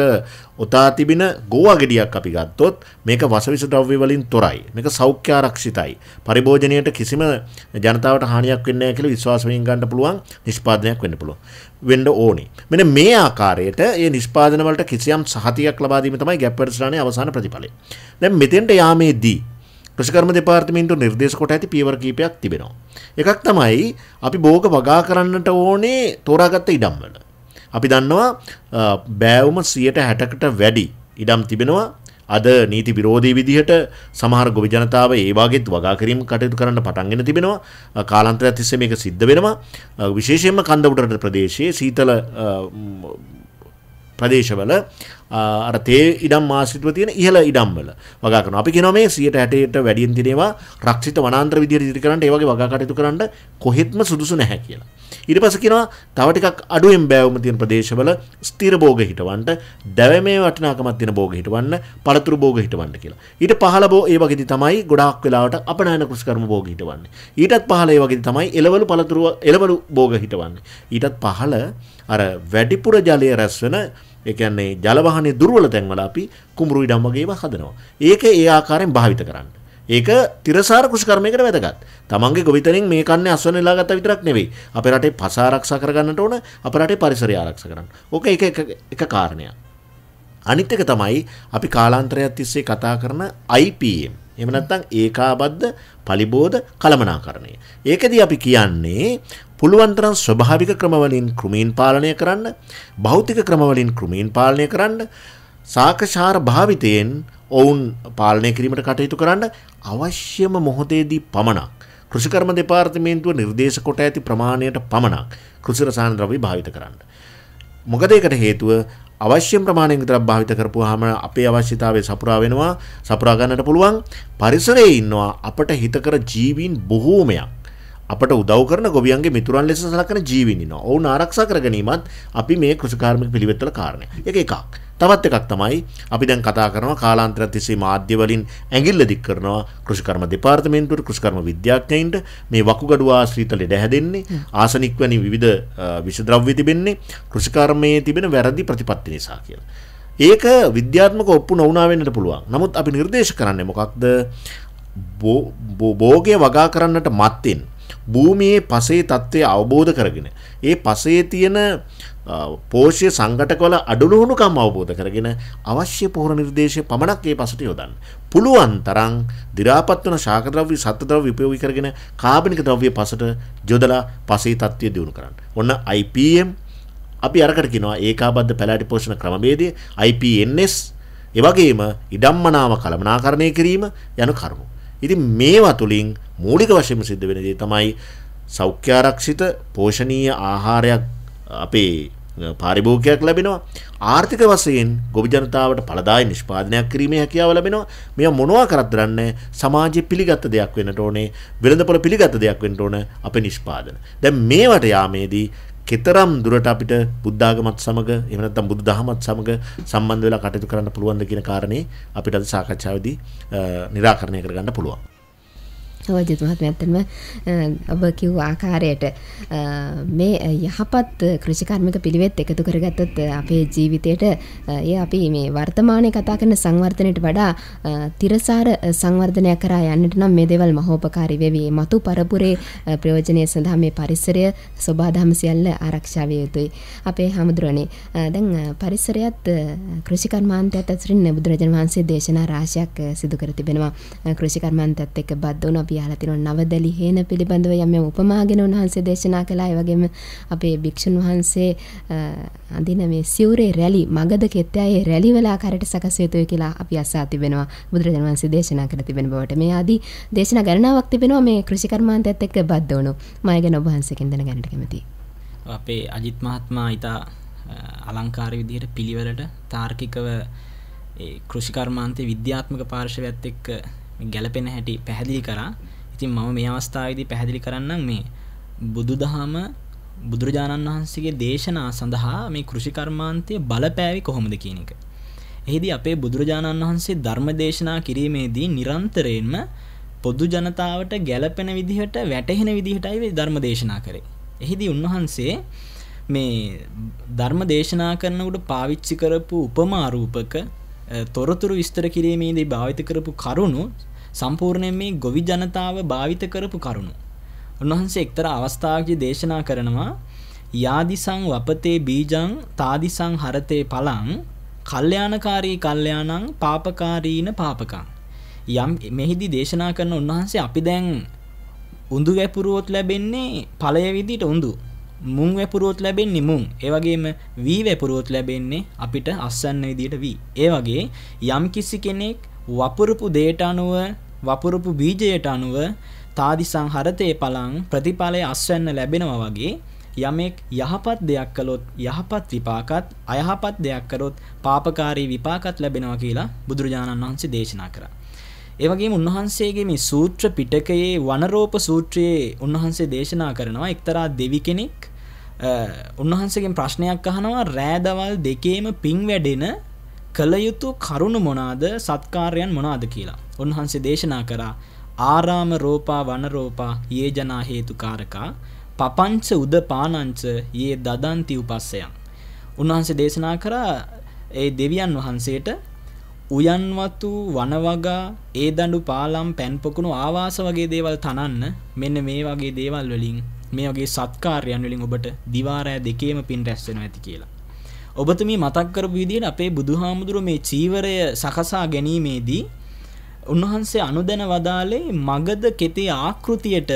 ඔතා තිබෙන ගෝවා ගෙඩියක් අපි ගත්තොත් මේක වසවිස ද්‍රව්‍ය වලින් තොරයි. මේක සෞඛ්‍ය ආරක්ෂිතයි. පරිභෝජනයට කිසිම ජනතාවට හානියක් වෙන්නේ නැහැ කියලා විශ්වාස වෙමින් ගන්න පුළුවන් නිෂ්පාදනයක් වෙන්න පුළුවන්. වෙන්න ඕනේ. මෙන්න මේ ආකාරයට මේ නිෂ්පාදන වලට කිසියම් සහතියක් ලබා දීම තමයි ගැප් වැඩසටහනේ අවසාන ප්‍රතිඵලය. දැන් මෙතෙන්ට යාමේදී කෘෂිකර්ම දෙපාර්තමේන්තුව නිර්දේශ කොට ඇති පියවර කීපයක් තිබෙනවා. එකක් තමයි අපි භෝග වගා කරන්නට ඕනේ තෝරාගත්ත ඉඩම් වල. අපි දන්නවා බෑවුම 160කට වැඩි ඉඩම් තිබෙනවා අද නීති විරෝධී විදිහට සමහර ගොවි ජනතාව ඒ වගේත් වගා කිරීම කටයුතු කරන්න පටන්ගෙන තිබෙනවා කාලාන්තරයක් තිස්සේ මේක සිද්ධ වෙනවා විශේෂයෙන්ම කන්ද උඩරට ප්‍රදේශයේ සීතල ප්‍රදේශවල අර තේ ඉඩම් ආශ්‍රිතව තියෙන ඉහළ ඉඩම්වල වගා කරනවා. අපි කියනවා මේ 160ට වැඩියෙන් තියෙනවා රක්ෂිත වනාන්තර විදියට ඉදිරි කරන්න ඒ වගේ වගා කටයුතු කරන්න කොහෙත්ම සුදුසු නැහැ කියලා. ඊට පස්සේ කියනවා තව ටිකක් අඩුවෙන් බෑවුම තියෙන ප්‍රදේශවල ස්ථිර භෝග හිටවන්න, දැවමේ වටිනාකමක් තියෙන භෝග හිටවන්න, පළතුරු භෝග හිටවන්න කියලා. ඊට පහළ බෝ ඒ වගේදී තමයි ගොඩාක් වෙලාවට අපනයන කෘෂිකර්ම භෝග හිටවන්නේ. ඊටත් පහළ ඒ වගේදී තමයි එළවලු පළතුරු එළවලු භෝග හිටවන්නේ. ඊටත් පහළ අර වැඩිපුර ජලය රැස් වෙන ඒ කියන්නේ ජල වාහනේ දුර්වල තැන්වල අපි කුඹුරු ඉඩම් වගේ ඒවා හදනවා. ඒක ඒ ආකාරයෙන් භාවිත කරන්න. ඒක තිරසාර කෘෂිකර්මයකට වැදගත්. තමන්ගේ ගොවිතැනින් මේ කන්නේ අස්වැන්න නෙලා ගත්තා විතරක් නෙවෙයි. අපේ රටේ පස ආරක්ෂා කරගන්නට ඕන, අපේ රටේ පරිසරය ආරක්ෂා කරන්න. ඕක එක එක එක කාරණයක්. අනිත් එක තමයි අපි කාලාන්තරයක් තිස්සේ කතා කරන IPM එහෙම නැත්නම් ඒකාබද්ධ පලිබෝධ කළමනාකරණය. ඒකදී අපි කියන්නේ පුළුවන් තරම් ස්වභාවික ක්‍රමවලින් කෘමීන් පාලනය කරන්න, භෞතික ක්‍රමවලින් කෘමීන් පාලනය කරන්න, සාකෂාර භාවිතයෙන් ඔවුන් පාලනය කිරීමට කටයුතු කරන්න අවශ්‍යම මොහොතේදී පමණක්. කෘෂිකර්ම දෙපාර්තමේන්තුව නිර්දේශ කොට ඇති ප්‍රමාණයට පමණක් කෘෂි රසායන ද්‍රව්‍ය භාවිත කරන්න. මොකද ඒකට හේතුව අවශ්‍ය ප්‍රමාණයෙන් විතරක් භාවිත කරපුවාම අපේ අවශ්‍යතාවය සපුරා වෙනවා සපුරා ගන්නට පුළුවන්. පරිසරයේ ඉන්නවා අපට හිතකර ජීවීන් බොහෝමයක්. අපට උදව් කරන ගොවියන්ගේ මිතුරන් ලෙස සලකන ජීවීන් ඉන්නවා. ඔවුන් ආරක්ෂා කර ගැනීමත් අපි මේ කෘෂිකාර්මික පිළිවෙත්වල කාරණය. ඒක එකක්. තවත් එකක් තමයි අපි දැන් කතා කරනවා කාලාන්තරය තිස්සේ මාධ්‍ය වලින් ඇඟිල්ල දික් කරනවා කෘෂිකර්ම දෙපාර්තමේන්තුවට කෘෂිකර්ම විද්‍යාඥයින්ට මේ වකුගඩු ආශ්‍රිත ලෙඩ හැදෙන්නේ ආසනික් වැනි විවිධ විෂ ද්‍රව්‍ය තිබෙන්නේ කෘෂිකර්මයේ තිබෙන වැරදි ප්‍රතිපත්ති නිසා කියලා. ඒක විද්‍යාත්මක ඔප්පු නොවුනා වෙන්නට පුළුවන්. නමුත් අපි නිර්දේශ කරන්නේ මොකක්ද? භෝගය වගා කරන්නට මත්තෙන් භූමියේ පසේ තත්ත්වය අවබෝධ කරගෙන ඒ පසේ තියෙන පෝෂ්‍ය සංගටකවල අඩුලුහුණුකම් අවබෝධ කරගෙන අවශ්‍ය පොහොර නිර්දේශය පමණක් ඒ පසට යොදන්න. පුළුවන් තරම් දි รา පත් වන ශාක ද්‍රව්‍ය සත්ත්ව ද්‍රව්‍ය උපයෝගී කරගෙන කාබනික ද්‍රව්‍ය පසට යොදලා පසේ තත්ත්වය දියුණු කරන්න. ඔන්න IPM අපි අරකට කියනවා ඒකාබද්ධ පැලෑටි පෝෂණ ක්‍රමවේදය IPNS එවැගේම ඉඩම්මනාව කළමනාකරණය කිරීම යන කරුණු. ඉතින් මේවා තුලින් මූලික වශයෙන්ම සිද්ධ වෙන දේ තමයි සෞඛ්‍යාරක්ෂිත පෝෂණීය ආහාරයක් අපේ පාරිභෝගයක් ලැබෙනවා. ආර්ථික වශයෙන් ගොවි ජනතාවට පළදායි නිෂ්පාදනයක් කිරීමේ හැකියාව ලැබෙනවා. මෙය මොනවා කරත් දරන්නේ සමාජයේ පිළිගත් දෙයක් වෙන්නට ඕනේ වෙළඳපොළ පිළිගත් දෙයක් වෙන්න ඕන අපේ නිෂ්පාදන. දැන් මේවට යාමේදී කෙතරම් දුරට අපිට බුද්ධාගමත් සමග එහෙම නැත්නම් බුදු දහමත් සමග සම්බන්ධ වෙලා කටයුතු කරන්න පුළුවන්ද කියන කාරණේ අපිට අද සාකච්ඡාවේදී निराකරණය කරගන්න පුළුවන්. ඔජිත මහත්ම ඇත්තම ඔබ කිව් ආකාරයට මේ යහපත් කෘෂිකර්මික පිළිවෙත් එකතු කරගත්තොත් අපේ ජීවිතයට ඒ අපි මේ වර්තමානය කතා කරන සංවර්ධනයට වඩා තිරසාර සංවර්ධනයක් කරා යන්නට නම් මේ දේවල් මහෝපකාරී වෙවි. මතු පරපුරේ ප්‍රයෝජනය සඳහා මේ පරිසරය සෝබාදහම සියල්ල ආරක්ෂා විය යුතුයි. අපේ හැමදෙරෝනේ දැන් පරිසරයත් කෘෂිකර්මාන්තයත් අතරින් බුදුරජාණන් වහන්සේ දේශනා රාශියක් සිදු කර තිබෙනවා. කෘෂිකර්මාන්තයත් එක්ක බද්ධ වුණ අපි අහලා තියෙනවා නවදලි හේන පිළිබඳව යම් යම් උපමාගෙන උන්වහන්සේ දේශනා කළා. ඒ වගේම අපේ භික්ෂුන් වහන්සේ අඳින මේ සිවුරේ රැලි මගද කෙත්තෑයේ රැලි වල ආකාරයට සකස් යුතුයි කියලා අපි අසා තිබෙනවා. බුදුරජාණන් වහන්සේ දේශනා කර තිබෙන බවට. මේ ආදී දේශනා ගණනාවක් තිබෙනවා මේ කෘෂිකර්මාන්තයත් එක්ක බද්ධ වුණු. මම ගැන ඔබ වහන්සේකින් දැනගන්නට කැමතියි. අපේ අජිත් මහත්මයා ඊට අලංකාර විදිහට පිළිවෙලට තාර්කිකව ඒ කෘෂිකර්මාන්තයේ විද්‍යාත්මක පාර්ශවයත් එක්ක ගැලපෙන හැටි පැහැදිලි කරා. ඉතින් මම මේ අවස්ථාවේදී පැහැදිලි කරන්නම් මේ බුදුදහම බුදුරජාණන් වහන්සේගේ දේශනා සඳහා මේ කෘෂිකර්මාන්තය බලපෑවි කොහොමද කියන එක. එහිදී අපේ බුදුරජාණන් වහන්සේ ධර්ම දේශනා කිරීමේදී නිරන්තරයෙන්ම පොදු ජනතාවට ගැලපෙන විදිහට වැටහෙන විදිහටයි ධර්ම දේශනා කරේ. එහිදී උන්වහන්සේ මේ ධර්ම දේශනා කරනකොට පාවිච්චි කරපු උපමා රූපක තොරතුරු විස්තර කිරීමේදී භාවිත කරපු කරුණු සම්පූර්ණයෙන් මේ ගොවි ජනතාව භාවිත කරපු කරුණු. උන්වහන්සේ එක්තරා අවස්ථාවකදී දේශනා කරනවා යාදිසං වපතේ බීජං තාදිසං හරතේ පලං කල්යාණකාරී කල්යාණං පාපකාරීන පාපකං. යම් මෙහිදී දේශනා කරන උන්වහන්සේ අපි දැන් උඳු වැපුරුවොත් ලැබෙන්නේ ඵලය විදිහට උඳු මුං වැපුරුවොත් ලැබෙන්නේ මුං. ඒ වගේම වී වැපුරුවොත් ලැබෙන්නේ අපිට අස්සන්න විදිහට වී. ඒ වගේ යම් කිසි කෙනෙක් වපුරපු දේට අනුව වපුරපු බීජයට අනුව තාදිසං හරතේ පලං ප්‍රතිඵලය අස්වැන්න ලැබෙනවා වගේ යමෙක් යහපත් දෙයක් කළොත් යහපත් විපාකත් අයහපත් දෙයක් කරොත් පාපකාරී විපාකත් ලැබෙනවා කියලා බුදුරජාණන් වහන්සේ දේශනා කරා. ඒ වගේම උන්වහන්සේගේ මේ සූත්‍ර පිටකයේ වනරෝප සූත්‍රයේ උන්වහන්සේ දේශනා කරනවා එක්තරා දෙවි කෙනෙක් උන්වහන්සේගෙන් ප්‍රශ්නයක් අහනවා රෑදවල් දෙකේම පින් වැඩෙන කළ යුතු කරුණු මොනාද සත්කාරයන් මොනාද කියලා. උන්වහන්සේ දේශනා කරා ආරාම රෝපා වනරෝපා ඒ ජනා හේතුකාරකා පපංච උද පානංච ඒ දදන්ති උපස්සයන්. උන්වහන්සේ දේශනා කරා ඒ දෙවියන් වහන්සේට උයන්වතු වනවගා ඒ දඩු පාලම් පැන්පොකුණු ආවාස වගේ දේවල් තනන්න මෙන්න මේ වගේ දේවල් වලින් මේ වගේ සත්කාරයන් වලින් ඔබට දිවාරෑ දෙකේම පින් රැස් වෙනවා ඇති කියලා. ඔබතුමී මතක් කරපු විදිහට අපේ බුදුහාමුදුරුවෝ මේ චීවරය සකසා ගැනීමේදී උන්වහන්සේ අනුදැන වදාලේ මගද කෙතේ ආකෘතියට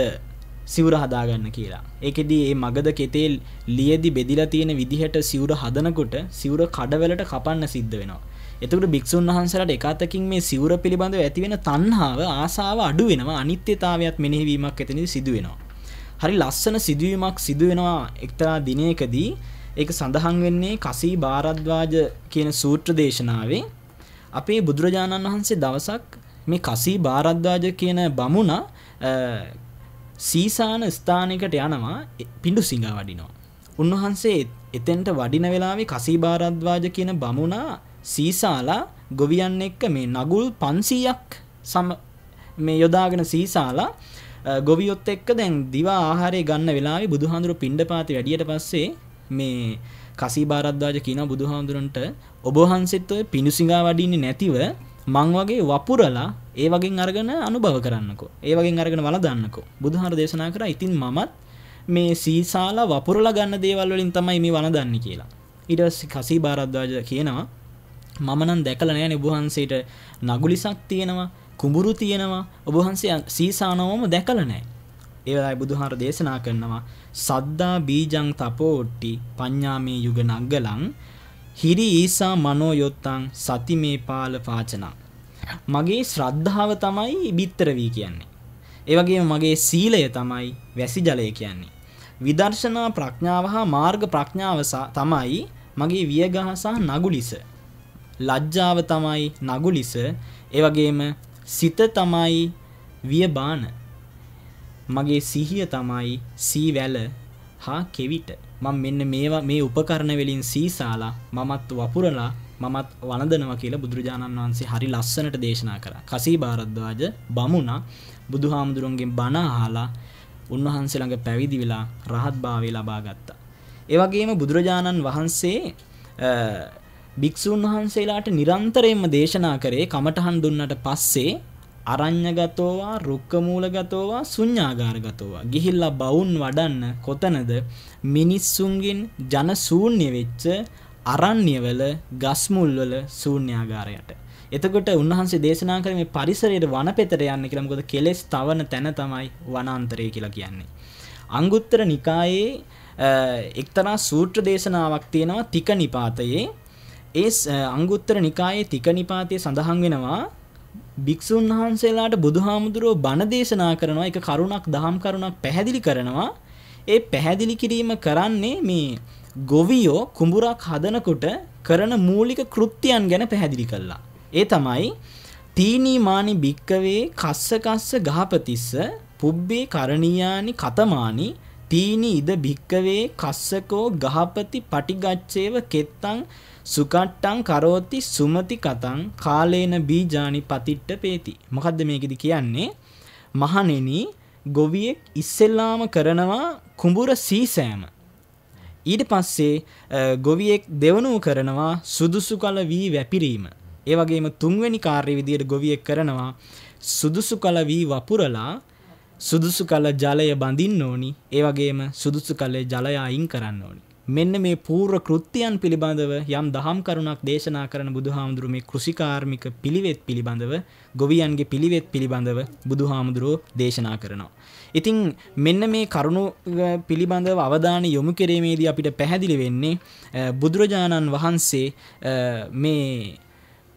සිවුර හදාගන්න කියලා. ඒකෙදී ඒ මගද කෙතේ ලියදි බෙදිලා තියෙන විදිහට සිවුර හදනකොට සිවුර කඩවලට කපන්න සිද්ධ වෙනවා. එතකොට භික්ෂුන් වහන්සේලාට එක අතකින් මේ සිවුර පිළිබඳව ඇතිවෙන තණ්හාව ආසාව අඩු වෙනවා අනිත්‍යතාවයත් මෙනෙහිවීමක් එතනදී සිදු වෙනවා. හරි ලස්සන සිදුවීමක් සිදු වෙනවා එක්තරා දිනයකදී ඒක සඳහන් වෙන්නේ කසී භාරද්වාජ කියන සූත්‍ර දේශනාවේ අපේ බුදුරජාණන් වහන්සේ දවසක් මේ කසී භාරද්වාජ කියන බමුණා සීසාන ස්ථානයකට යනවා පිඩු සිඟා වඩිනවා. උන්වහන්සේ එතෙන්ට වඩින වෙලාවේ කසී භාරද්වාජ කියන බමුණා සීසාලා ගොවියන් එක්ක මේ නගුල් 500ක් සම මේ යොදාගෙන සීසාලා ගොවියොත් එක්ක දැන් දිවා ආහාරය ගන්න වෙලාවේ බුදුහාඳුරු පිණ්ඩපාතේ වැඩියට පස්සේ මේ කසී භාරද්වාජ කියන බුදුහාඳුරන්ට ඔබ වහන්සේත් ඔය පිණුසිඟා වඩින්නේ නැතිව මං වගේ වපුරලා ඒ වගේ අරගෙන අනුභව කරන්නකෝ. ඒ වගේ අරගෙන වළඳන්නකෝ. බුදුහාර දේශනා කරා ඉතින් මමත් මේ සීසාලා වපුරලා ගන්න දේවල් වලින් තමයි මේ වළඳන්නේ කියලා. ඊට පස්සේ කසී භාරද්වාජ කියනවා මම නම් දැකලා නැහැ ඔබ වහන්සේට නගුලිසක් තියෙනවා කුඹුරු තියෙනවා ඔබ වහන්සේ සීසානවම දැකලා නැහැ. ඒ වෙලාවේ බුදුහාර දේශනා කරනවා සද්දා බීජං තපෝට්ටි පඤ්ඤාමේ යුග නග්ගලං හිරි ඊසා මනෝ යොත්තං සතිමේ පාල පාචනං මගේ ශ්‍රද්ධාව තමයි බිත්තර වී කියන්නේ. ඒ වගේම මගේ සීලය තමයි වැසි ජලය කියන්නේ. විදර්ශනා ප්‍රඥාව හා මාර්ග ප්‍රඥාව තමයි මගේ වියගහ සහ නගුලිස. ලැජ්ජාව තමයි නගුලිස. ඒ වගේම සිත තමයි වියබාන. මගේ සිහිය තමයි සීවැල හා කෙවිට. මම මෙන්න මේවා මේ උපකරණ වලින් සීසාලා මමත් වපුරලා මමත් වළඳනවා කියලා බුදුරජාණන් වහන්සේ හරි ලස්සනට දේශනා කරා. කසී භාරද්වාජ බමුණා බුදුහාමුදුරන්ගෙන් බණ අහලා උන්වහන්සේ ළඟ පැවිදි වෙලා රහත් භාවය ලබා ගත්තා. ඒ වගේම බුදුරජාණන් වහන්සේ භික්ෂුන් වහන්සේලාට නිරන්තරයෙන්ම දේශනා කරේ කමඨහන් දුන්නට පස්සේ අරඤ්‍යගතෝවා රුක්කමූලගතෝවා ශුඤ්ඤාගාරගතෝවා ගිහිල්ලා බවුන් වඩන්න කොතනද මිනිස්සුන්ගෙන් ජන ශූන්‍ය වෙච්ච අරණ්‍යවල ගස්මුල්වල ශූන්‍යාගාරයට. එතකොට උන්වහන්සේ දේශනා කරේ මේ පරිසරයේ වනපෙතට යන්න කියලා. මොකද කෙලෙස් තවන තැන තමයි වනාන්තරය කියලා කියන්නේ. අංගුත්තර නිකායේ එක්තරා සූත්‍ර දේශනාවක් තියෙනවා තික නිපාතයේ. ඒ අංගුත්තර නිකායේ තික නිපාතයේ සඳහන් වෙනවා භික්ෂුන් වහන්සේලාට බුදුහාමුදුරුවෝ බණ දේශනා කරනවා එක කරුණක් දහම් කරුණක් පැහැදිලි කරනවා ඒ පැහැදිලි කිරීම කරන්නේ මේ ගොවියෝ කුඹුරක් හදනකොට කරන මූලික කෘත්‍යයන් ගැන පැහැදිලි කළා. ඒ තමයි තීනී මානි භික්කවේ කස්ස කස්ස ගහපතිස්ස පුබ්බේ කරණීයානි කතමානි තීනි ඉද භික්කවේ කස්සකෝ ගහපති පටිගච්ඡේව කෙත්තං සුකට්ටං කරෝති සුමති කතං කාලේන බීජානි පතිට්ට පේති. මොකද්ද මේකෙදි කියන්නේ? මහණෙනි ගොවියෙක් ඉස්සෙල්ලාම කරනවා කුඹුර සීසෑම. ඊට පස්සේ ගොවියෙක් දෙවනුව කරනවා සුදුසු කල වී වැපිරීම. ඒ වගේම තුන්වෙනි කාර්ය විදියට ගොවියෙක් කරනවා සුදුසු කල වී වපුරලා සුදුසු කල ජලය බඳින්න ඕනි. ඒ වගේම සුදුසු කල ජලය අයින් කරන්න ඕනි. මෙන්න මේ පූර්ව කෘත්‍යයන් පිළිබඳව යම් දහම් කරුණක් දේශනා කරන බුදුහාමුදුරු මේ කෘෂිකාර්මික පිළිවෙත් පිළිබඳව ගොවියන්ගේ පිළිවෙත් පිළිබඳව බුදුහාමුදුරුවෝ දේශනා කරනවා. ඉතින් මෙන්න මේ කරුණු පිළිබඳව අවධානය යොමු කිරීමේදී අපිට පැහැදිලි වෙන්නේ බුදුරජාණන් වහන්සේ මේ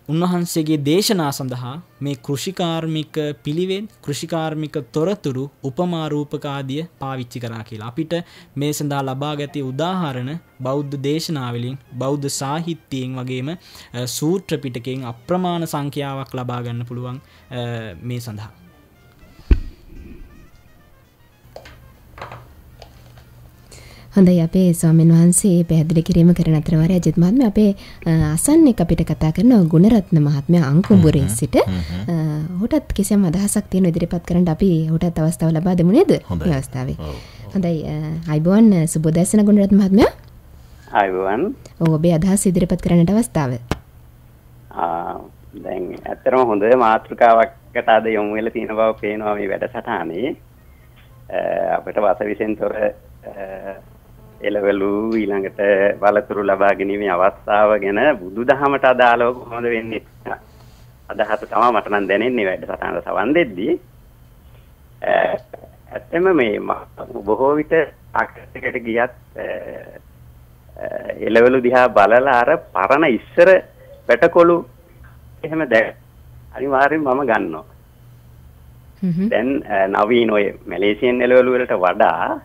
උන්වහන්සේගේ දේශනා සඳහා මේ කෘෂිකාර්මික පිළිවෙත් කෘෂිකාර්මික තොරතුරු උපමාරූපකාදිය පාවිච්චි කරා කියලා. අපිට මේ සඳහා ලබා ගැති උදාහරණ බෞද්ධ දේශනාවලින් බෞද්ධ සාහිත්‍යයෙන් වගේම සූත්‍ර පිටකයෙන් අප්‍රමාණ සංඛ්‍යාවක් ලබා ගන්න පුළුවන් මේ සඳහා. හොඳයි අපේ ස්වාමීන් වහන්සේ පැහැදිලි කිරීම කරන අතරවාරය අජිත් මහත්මයා අපේ අසන්නෙක් අපිට කතා කරන ගුණරත්න මහත්මයා අංකුඹුරේ සිට ඔහුටත් කිසියම් අදහසක් තියෙන ඉදිරිපත් කරන්න අපි ඔහුටත් අවස්ථාව ලබා දෙමු නේද? මේ අවස්ථාවේ. හොඳයි අයිබෝන් සුබෝදෑසන ගුණරත්න මහත්මයා. අයිබෝන්. ඔව් ඔබේ අදහස් ඉදිරිපත් කරන්නට අවස්ථාව. දැන් ඇත්තටම හොඳ මාතෘකාවකට අද යොමු වෙලා තියෙන බව පේනවා මේ වැඩසටහනේ. අපිට වාසවිසෙන් තොර එළවලු ඊළඟට වලතුරු ලබා ගැනීමේ අවස්ථාව ගැන බුදුදහමට අදාළව කොහොමද වෙන්නේ අදහස තමයි මට නම් දැනෙන්නේ වැඩසටහනට සවන් දෙද්දී. ඇත්තම මේ බොහෝ විට ආකර්ෂකයට ගියත් එලවලු දිහා බලලා අර පරණ ඉස්සර වැටකොළු එහෙම දැක් අනිවාර්යෙන් මම ගන්නවා. දැන් නවීන ඔය මැලේසියන් එලවලු වලට වඩා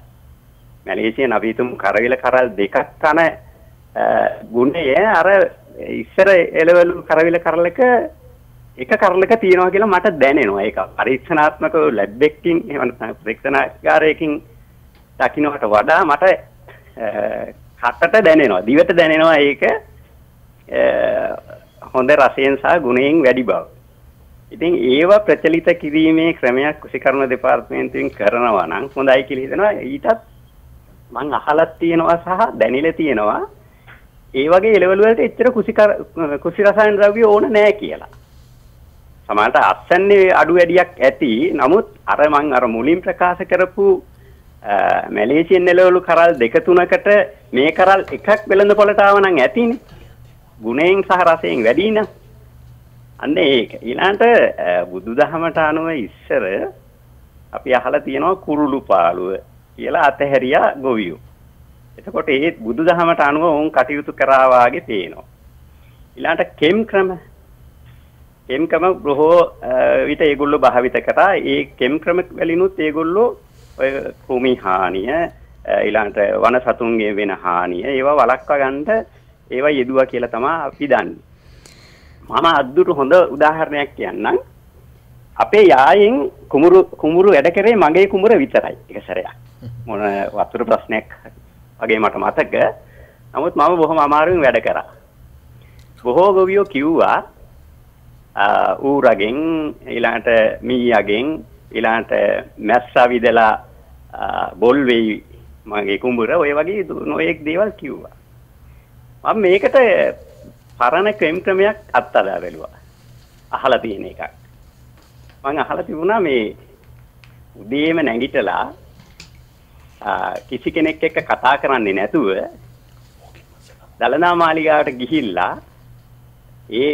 මැලේසියන් අපි හිතමු කරවිල කරල් දෙකක් තන ගුණය අර ඉස්සර එලවලු කරවිල කරලක එක කරලක තියෙනවා කියලා මට දැනෙනවා ඒක පරීක්ෂණාත්මකව ලැබ් එකකින් එහෙම නැත්නම් පරීක්ෂණාගාරයකින් දකින්නට වඩා මට කටට දැනෙනවා දිවට දැනෙනවා ඒක හොඳ රසයෙන් සහ ගුණයෙන් වැඩි බව. ඉතින් ඒව ප්‍රචලිත කිරීමේ ක්‍රමයක් කුසිකර්ම දෙපාර්තමේන්තුවෙන් කරනවා නම් හොඳයි කියලා හිතනවා. ඊටත් මං අහලත් තියෙනවා සහ දැනිලා තියෙනවා. ඒ වගේ එළවලු වලට එච්චර කුසිකර කුසි රසායන ද්‍රව්‍ය ඕන නැහැ කියලා. සමහරට අස්සන්නේ අඩු වැඩියක් ඇති. නමුත් අර මං අර මුලින් ප්‍රකාශ කරපු මැලේසියන් එළවලු කරල් දෙක තුනකට මේ කරල් එකක් වෙළඳ පොළට ආව නම් ඇතිනේ. ගුණයෙන් සහ රසයෙන් වැඩි නම්. අන්න ඒක. ඊළඟට බුදුදහමට අනුව ඉස්සර අපි අහලා තියෙනවා කුරුළු පාළුව කියලා අතහැරියා ගොවියෝ. එතකොට ඒ බුදුදහමට අනුව වුන් කටයුතු කරා වාගේ පේනවා. ඊළඟට කෙම් ක්‍රම කෙම් ක්‍රම බොහෝ විට ඒගොල්ලෝ භාවිත කරා. ඒ කෙම් ක්‍රම වලිනුත් ඒගොල්ලෝ ඔය කෘමි හානිය ඊළඟට වන සතුන්ගේ වෙන හානිය ඒවා වළක්වා ගන්න ඒවා යෙදුවා කියලා තමයි අපි දන්නේ. මම අද්දුට හොඳ උදාහරණයක් කියන්නම්. අපේ යායෙන් කුමුරු කුමුරු වැඩ කරේ මගේ කුමුර විතරයි එක සැරයක්. මොන වතුර ප්‍රශ්නයක් වගේ මට මතක. නමුත් මම බොහොම අමාරුවෙන් වැඩ කරා. බොහෝ ගොවියෝ කිව්වා ඌරගෙන් ඊළඟට මීයගෙන් ඊළඟට මැස්සා විදලා බොල් වෙයි මගේ කුඹුර ඔය වගේ නොයෙක් දේවල් කිව්වා. මම මේකට පරණ ක්‍රම ක්‍රමයක් අත්අදා බැලුවා. අහලා තියෙන එකක්. මම අහලා තිබුණා මේ උදේම නැගිටලා කිසි කෙනෙක් එක්ක කතා කරන්නේ නැතුව දලනා මාලිගාවට ගිහිල්ලා ඒ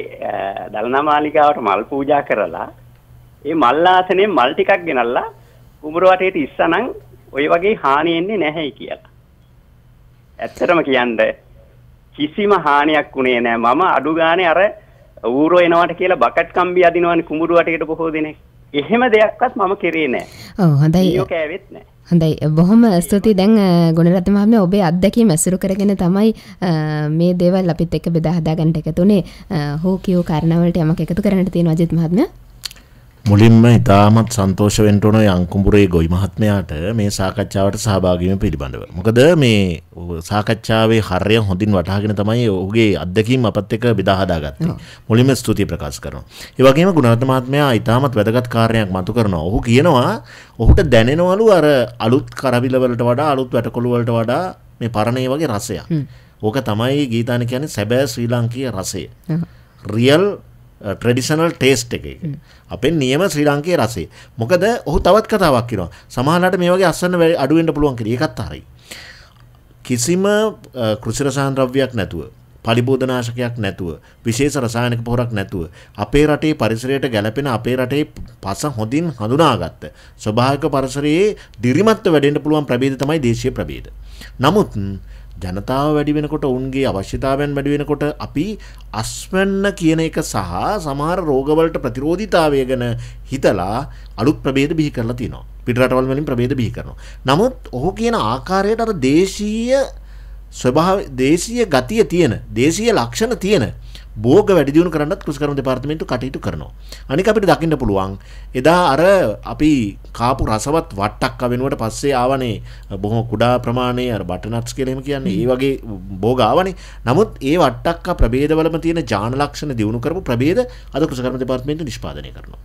දලනා මාලිගාවට මල් පූජා කරලා ඒ මල් ආසනේ මල් ටිකක් ගෙනල්ලා කුඹුර වටේට ඉස්සනම් ওই වගේ හානි එන්නේ නැහැයි කියලා. ඇත්තටම කියන්නේ කිසිම හානියක් උනේ නැහැ. මම අඩු ගානේ අර ඌරෝ එනවට කියලා බකට් කම්බි අදිනවනේ කුඹුරු වටේට බොහෝ දෙනෙක්. එහෙම දෙයක්වත් මම කරේ නැහැ. ඔව් හොඳයි. ඒක ඇවෙත් නැහැ. හොඳයි. බොහොම ස්තුතියි. දැන් ගුණරත්න මහත්මයා ඔබේ අත්දැකීම් ඇසුරු කරගෙන තමයි මේ දේවල් අපිත් එක්ක බෙදා හදා ගන්නට එකතුනේ හෝ කියෝ කාරණාවලට යමක් එකතු කරන්නට තියෙනවා අජිත් මහත්මයා? මුලින්ම ඉතාමත් සන්තෝෂ වෙන්න ඕන යංකුඹුරේ ගොයි මහත්මයාට මේ සාකච්ඡාවට සහභාගී වීම පිළිබඳව. මොකද මේ සාකච්ඡාවේ හරය හොඳින් වටහාගෙන තමයි ඔහුගේ අත්දැකීම් අපත් එක්ක බෙදා හදාගත්තේ. මුලින්ම ස්තුතිය ප්‍රකාශ කරනවා. ඒ වගේම ගුණරත්න මහත්මයා ඉතාමත් වැදගත් කාරණයක් මතු කරනවා. ඔහු කියනවා ඔහුට දැනෙනවලු අර අලුත් කරවිල වලට වඩා අලුත් වැටකොළු වලට වඩා මේ පරණ වගේ රසයක්. ඕක තමයි ගීතාන කියන්නේ සැබෑ ශ්‍රී ලාංකීය රසය. රියල් ට්‍රෙඩිෂනල් ටේස්ට් එක අපෙන් නියම ශ්‍රී ලංකේ රසේ මොකද ඔහු තවත් කතාවක් කියෙනවා. සමහලට මේ වගේ අස්සන්න වැඩ අඩුවෙන්ට පුළුවන් කිර එකත් හරි කිසිම කෘසිරසාන් ද්‍රව්‍යයක් නැතුව පලිබෝධනාශකයක් නැතුව විශේෂ රසායනක පොහොරක් නැතුව අපේ රටේ පරිසරයට ගැලපෙන අපේ රටේ පස හොඳින් හඳුනාගත්ත ස්වභාවික පරිසරයේ දිරිමත්ව වැඩෙන්ට පුළුවන් ප්‍රබේද තමයි දේශීය ප්‍රබේද නමුත් ජනතාව වැඩි වෙනකොට ඔවුන්ගේ අවශ්‍යතාවයන් වැඩි වෙනකොට අපි අස්වැන්න කියන එක සහ සමහර රෝගවලට ප්‍රතිරෝධිතාවය ගැන හිතලා අලුත් ප්‍රබේද බිහි කරලා තියෙනවා. පිටරටවල් වලින් ප්‍රබේද බිහි කරනවා. නමුත් ඔහු කියන ආකාරයට අර දේශීය ස්වභාව දේශීය ගතිය තියෙන, දේශීය ලක්ෂණ තියෙන බෝග වැඩි දියුණු කරන්නත් කෘෂිකර්ම දෙපාර්තමේන්තුව කටයුතු කරනවා. අනික අපිට දකින්න පුළුවන් එදා අර අපි කාපු රසවත් වට්ටක් වෙනුවට පස්සේ ආවනේ බොහොම කුඩා ප්‍රමාණයේ අර බටනට්ස් කියලා එහෙම කියන්නේ. ඒ වගේ බෝග ආවනේ. නමුත් ඒ වට්ටක්ක ප්‍රභේදවලම තියෙන ජාන ලක්ෂණ දියුණු කරපු ප්‍රභේද අද කෘෂිකර්ම දෙපාර්තමේන්තුව නිෂ්පාදනය කරනවා.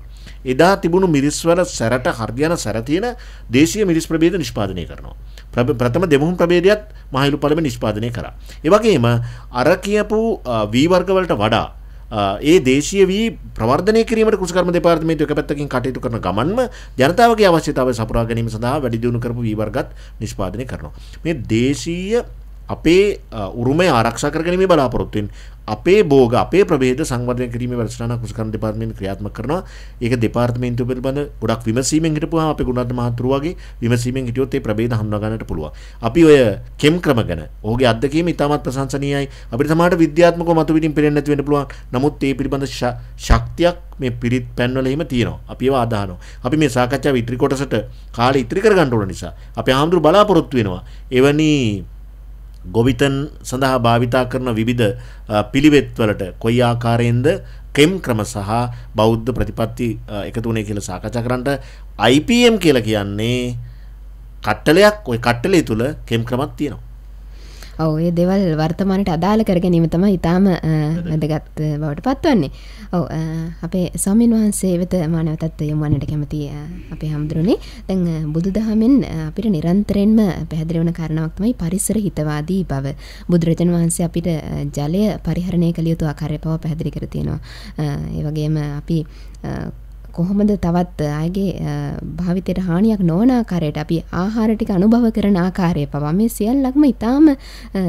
එදා තිබුණු මිරිස්වල සැරට හර්යන සැර තියෙන දේශීය මිරිස් ප්‍රභේද නිෂ්පාදනය කරනවා. ප්‍රථම දෙමුහුම් ප්‍රබේදයක් මහලු පළම නිෂ්පාදනය කර. ඒවගේම අර කියපු වීවර්ගවලට වඩා ඒ දේශය වී ප්‍රවර්ධනය කිරීමට කුසකර්ම දෙපාර්තමේන්තුව එක පැත්තකින් කටයුතු කරන ගමන්ම ජනතාවගේ අවශ්‍යතාව සපුරා ගැනීම සඳහා වැඩි දියුණු කරපු වීවර්ගත් නිෂ්පාදනය කරනවා. මේ දේශීය අපේ උරුමය ආරක්ෂා කරගැනීමේ බලාපොරොත්තුවෙන් අපේ බෝග අපේ ප්‍රබේද සංවර්ධනය කිරීමේ වැඩසටහනක් කුසකරණ දෙපාර්තමේන්තුව ක්‍රියාත්මක කරනවා. ඒක දෙපාර්තමේන්තුව පිළිබඳ ගොඩක් විමසීමෙන් හිටපුවා අපේ ගුණරත්න මහතුරු වගේ විමසීමෙන් හිටියොත් ඒ ප්‍රබේද හඳුනා ගන්නට පුළුවන්. අපි ඔය කෙම් ක්‍රම ගැන ඔහුගේ අත්දැකීම ඉතාමත් ප්‍රශංසනීයයි. අපිට සමහරට විද්‍යාත්මකව මතුපිටින් පේන්නේ නැති වෙන්න පුළුවන්. නමුත් ඒ පිළිබඳ ශක්තියක් මේ පිරිත් පැන්වල එහෙම තියෙනවා. අපි ඒවා අදහනවා. අපි මේ සාකච්ඡාව ඉදිරි කොටසට කාලේ ඉතිරි කරගන්න ඕන නිසා අපි ආම්දුරු බලාපොරොත්තු වෙනවා. එවැනි ගොවිතන් සඳහා භාවිතා කරන විවිධ පිළිවෙත්වලට කොයි ආකාරයෙන්ද කෙම් ක්‍රම සහ බෞද්ධ ප්‍රතිපත්ති එකතු වුණේ කියලා සාකච්ඡා කරන්නට IPM කියලා කියන්නේ කට්ටලයක් ওই කට්ටලේ තුල කෙම් ක්‍රමක් තියෙනවා. ඔව් ඒ දේවල් වර්තමානයට අදාළ කර ගැනීම තමයි ඊටාම වැදගත් බවට පත්වන්නේ. ඔව් අපේ ස්වාමීන් වහන්සේ වෙත මානවතත් යොමු වන්නට කැමති අපේ හැමදෙරුනේ දැන් බුදුදහමෙන් අපිට නිරන්තරයෙන්ම පැහැදිලි වන කාරණාවක් තමයි පරිසර හිතවාදී බව. බුදුරජාණන් වහන්සේ අපිට ජලය පරිහරණය කළ යුතු ආකාරය පව පැහැදිලි කර තියෙනවා. ඒ වගේම අපි කොහොමද තවත් අයගේ භාවිතයට හානියක් නොවන ආකාරයට අපි ආහාර ටික අනුභව කරන ආකාරය පවා මේ සියල්ලක්ම ඊටාම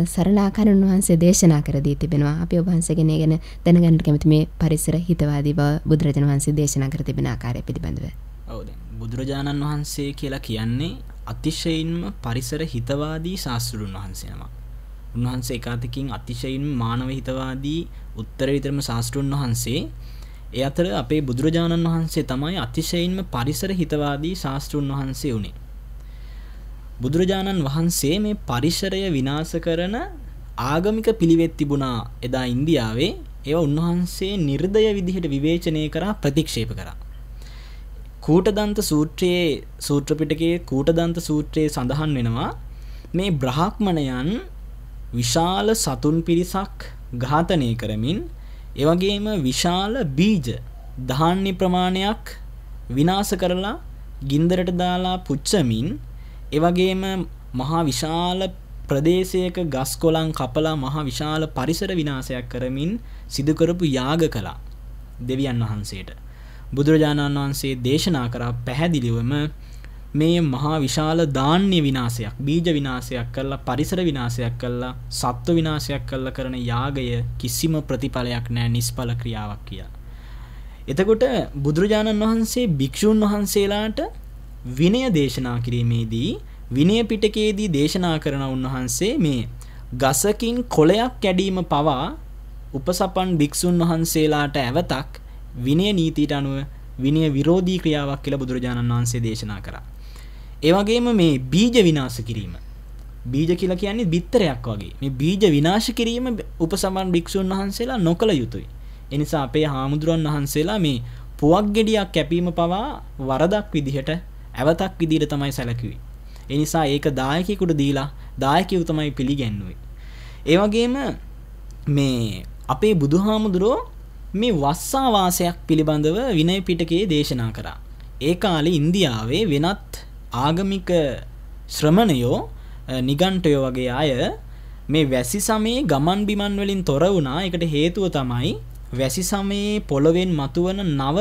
සරල ආකාරයෙන් උන්වහන්සේ දේශනා කර දී තිබෙනවා. අපි ඔබ වහන්සේගෙන් ඒ ගැන දැනගන්න කැමති මේ පරිසර හිතවාදී බව බුදුරජාණන් වහන්සේ දේශනා කර තිබෙන ආකාරය පිළිබඳව. ඔව් දැන් බුදුරජාණන් වහන්සේ කියලා කියන්නේ අතිශයින්ම පරිසර හිතවාදී ශාස්ත්‍රඥ වහන්සේ නමක්. උන්වහන්සේ එකාතකින් අතිශයින්ම මානව හිතවාදී උත්තරීතරම ශාස්ත්‍රඥ වහන්සේ ඒ අතර අපේ බුදුරජාණන් වහන්සේ තමයි අතිශයින්ම පරිසර හිතවාදී ශාස්තෘන් වහන්සේ වුණේ. බුදුරජාණන් වහන්සේ මේ පරිසරය විනාශ කරන ආගමික පිළිවෙත් තිබුණා එදා ඉන්දියාවේ ඒව උන්වහන්සේ නිර්දය විදිහට විවේචනය කරා ප්‍රතික්ෂේප කරා. කූටදන්ත සූත්‍රයේ සූත්‍ර පිටකයේ කූටදන්ත සූත්‍රයේ සඳහන් වෙනවා මේ බ්‍රහ්මණයන් විශාල සතුන් පිරිසක් ඝාතනය කරමින් එවගේම විශාල බීජ ධාන්‍ය ප්‍රමාණයක් විනාශ කරලා ගින්දරට දාලා පුච්චමින් එවගේම මහා විශාල ප්‍රදේශයක ගස් කොළන් කපලා මහා විශාල පරිසර විනාශයක් කරමින් සිදු කරපු යාග කළා දෙවියන් වහන්සේට. බුදුරජාණන් වහන්සේ දේශනා කරා පැහැදිලිවම මේ මහා විශාල ධාන්‍ය විනාශයක් බීජ විනාශයක් කරලා පරිසර විනාශයක් කරලා සත්ව විනාශයක් කරලා කරන යාගය කිසිම ප්‍රතිඵලයක් නැහැ නිස්ඵල ක්‍රියාවක් කියලා. එතකොට බුදුරජාණන් වහන්සේ භික්ෂූන් වහන්සේලාට විනය දේශනා කිරීමේදී විනය පිටකයේදී දේශනා කරන උන්වහන්සේ මේ ගසකින් කොළයක් කැඩීම පවා උපසපන් භික්ෂුන් වහන්සේලාට ඇවතක් විනය නීතියට අනුව විනය විරෝධී ක්‍රියාවක් කියලා බුදුරජාණන් වහන්සේ දේශනා කරා. ඒ වගේම මේ බීජ විනාශ කිරීම. බීජ කියලා කියන්නේ බිත්තරයක් වගේ. මේ බීජ විනාශ කිරීම උපසමන් භික්ෂුන් වහන්සේලා නොකළ යුතුයි. ඒ නිසා අපේ හාමුදුරන් වහන්සේලා මේ පුවක් ගෙඩියක් කැපීම පවා වරදක් විදිහට ඇවතක් විදිහට තමයි සැලකුවේ. ඒ නිසා ඒක දායකයෙකුට දීලා දායකයෝ තමයි පිළිගැන්නුවේ. ඒ වගේම මේ අපේ බුදුහාමුදුරෝ මේ වස්සා වාසයක් පිළිබඳව විනය පිටකයේ දේශනා කරා. ඒ කාලේ ඉන්දියාවේ වෙනත් ආගමික ශ්‍රමණයෝ නිගන්ටයෝ වගේ අය මේ වැසි සමයේ ගමන් බිමන් වලින් තොර වුණා. එකට හේතුව තමයි වැසි සමයේ පොළොවෙන් මතුවන නව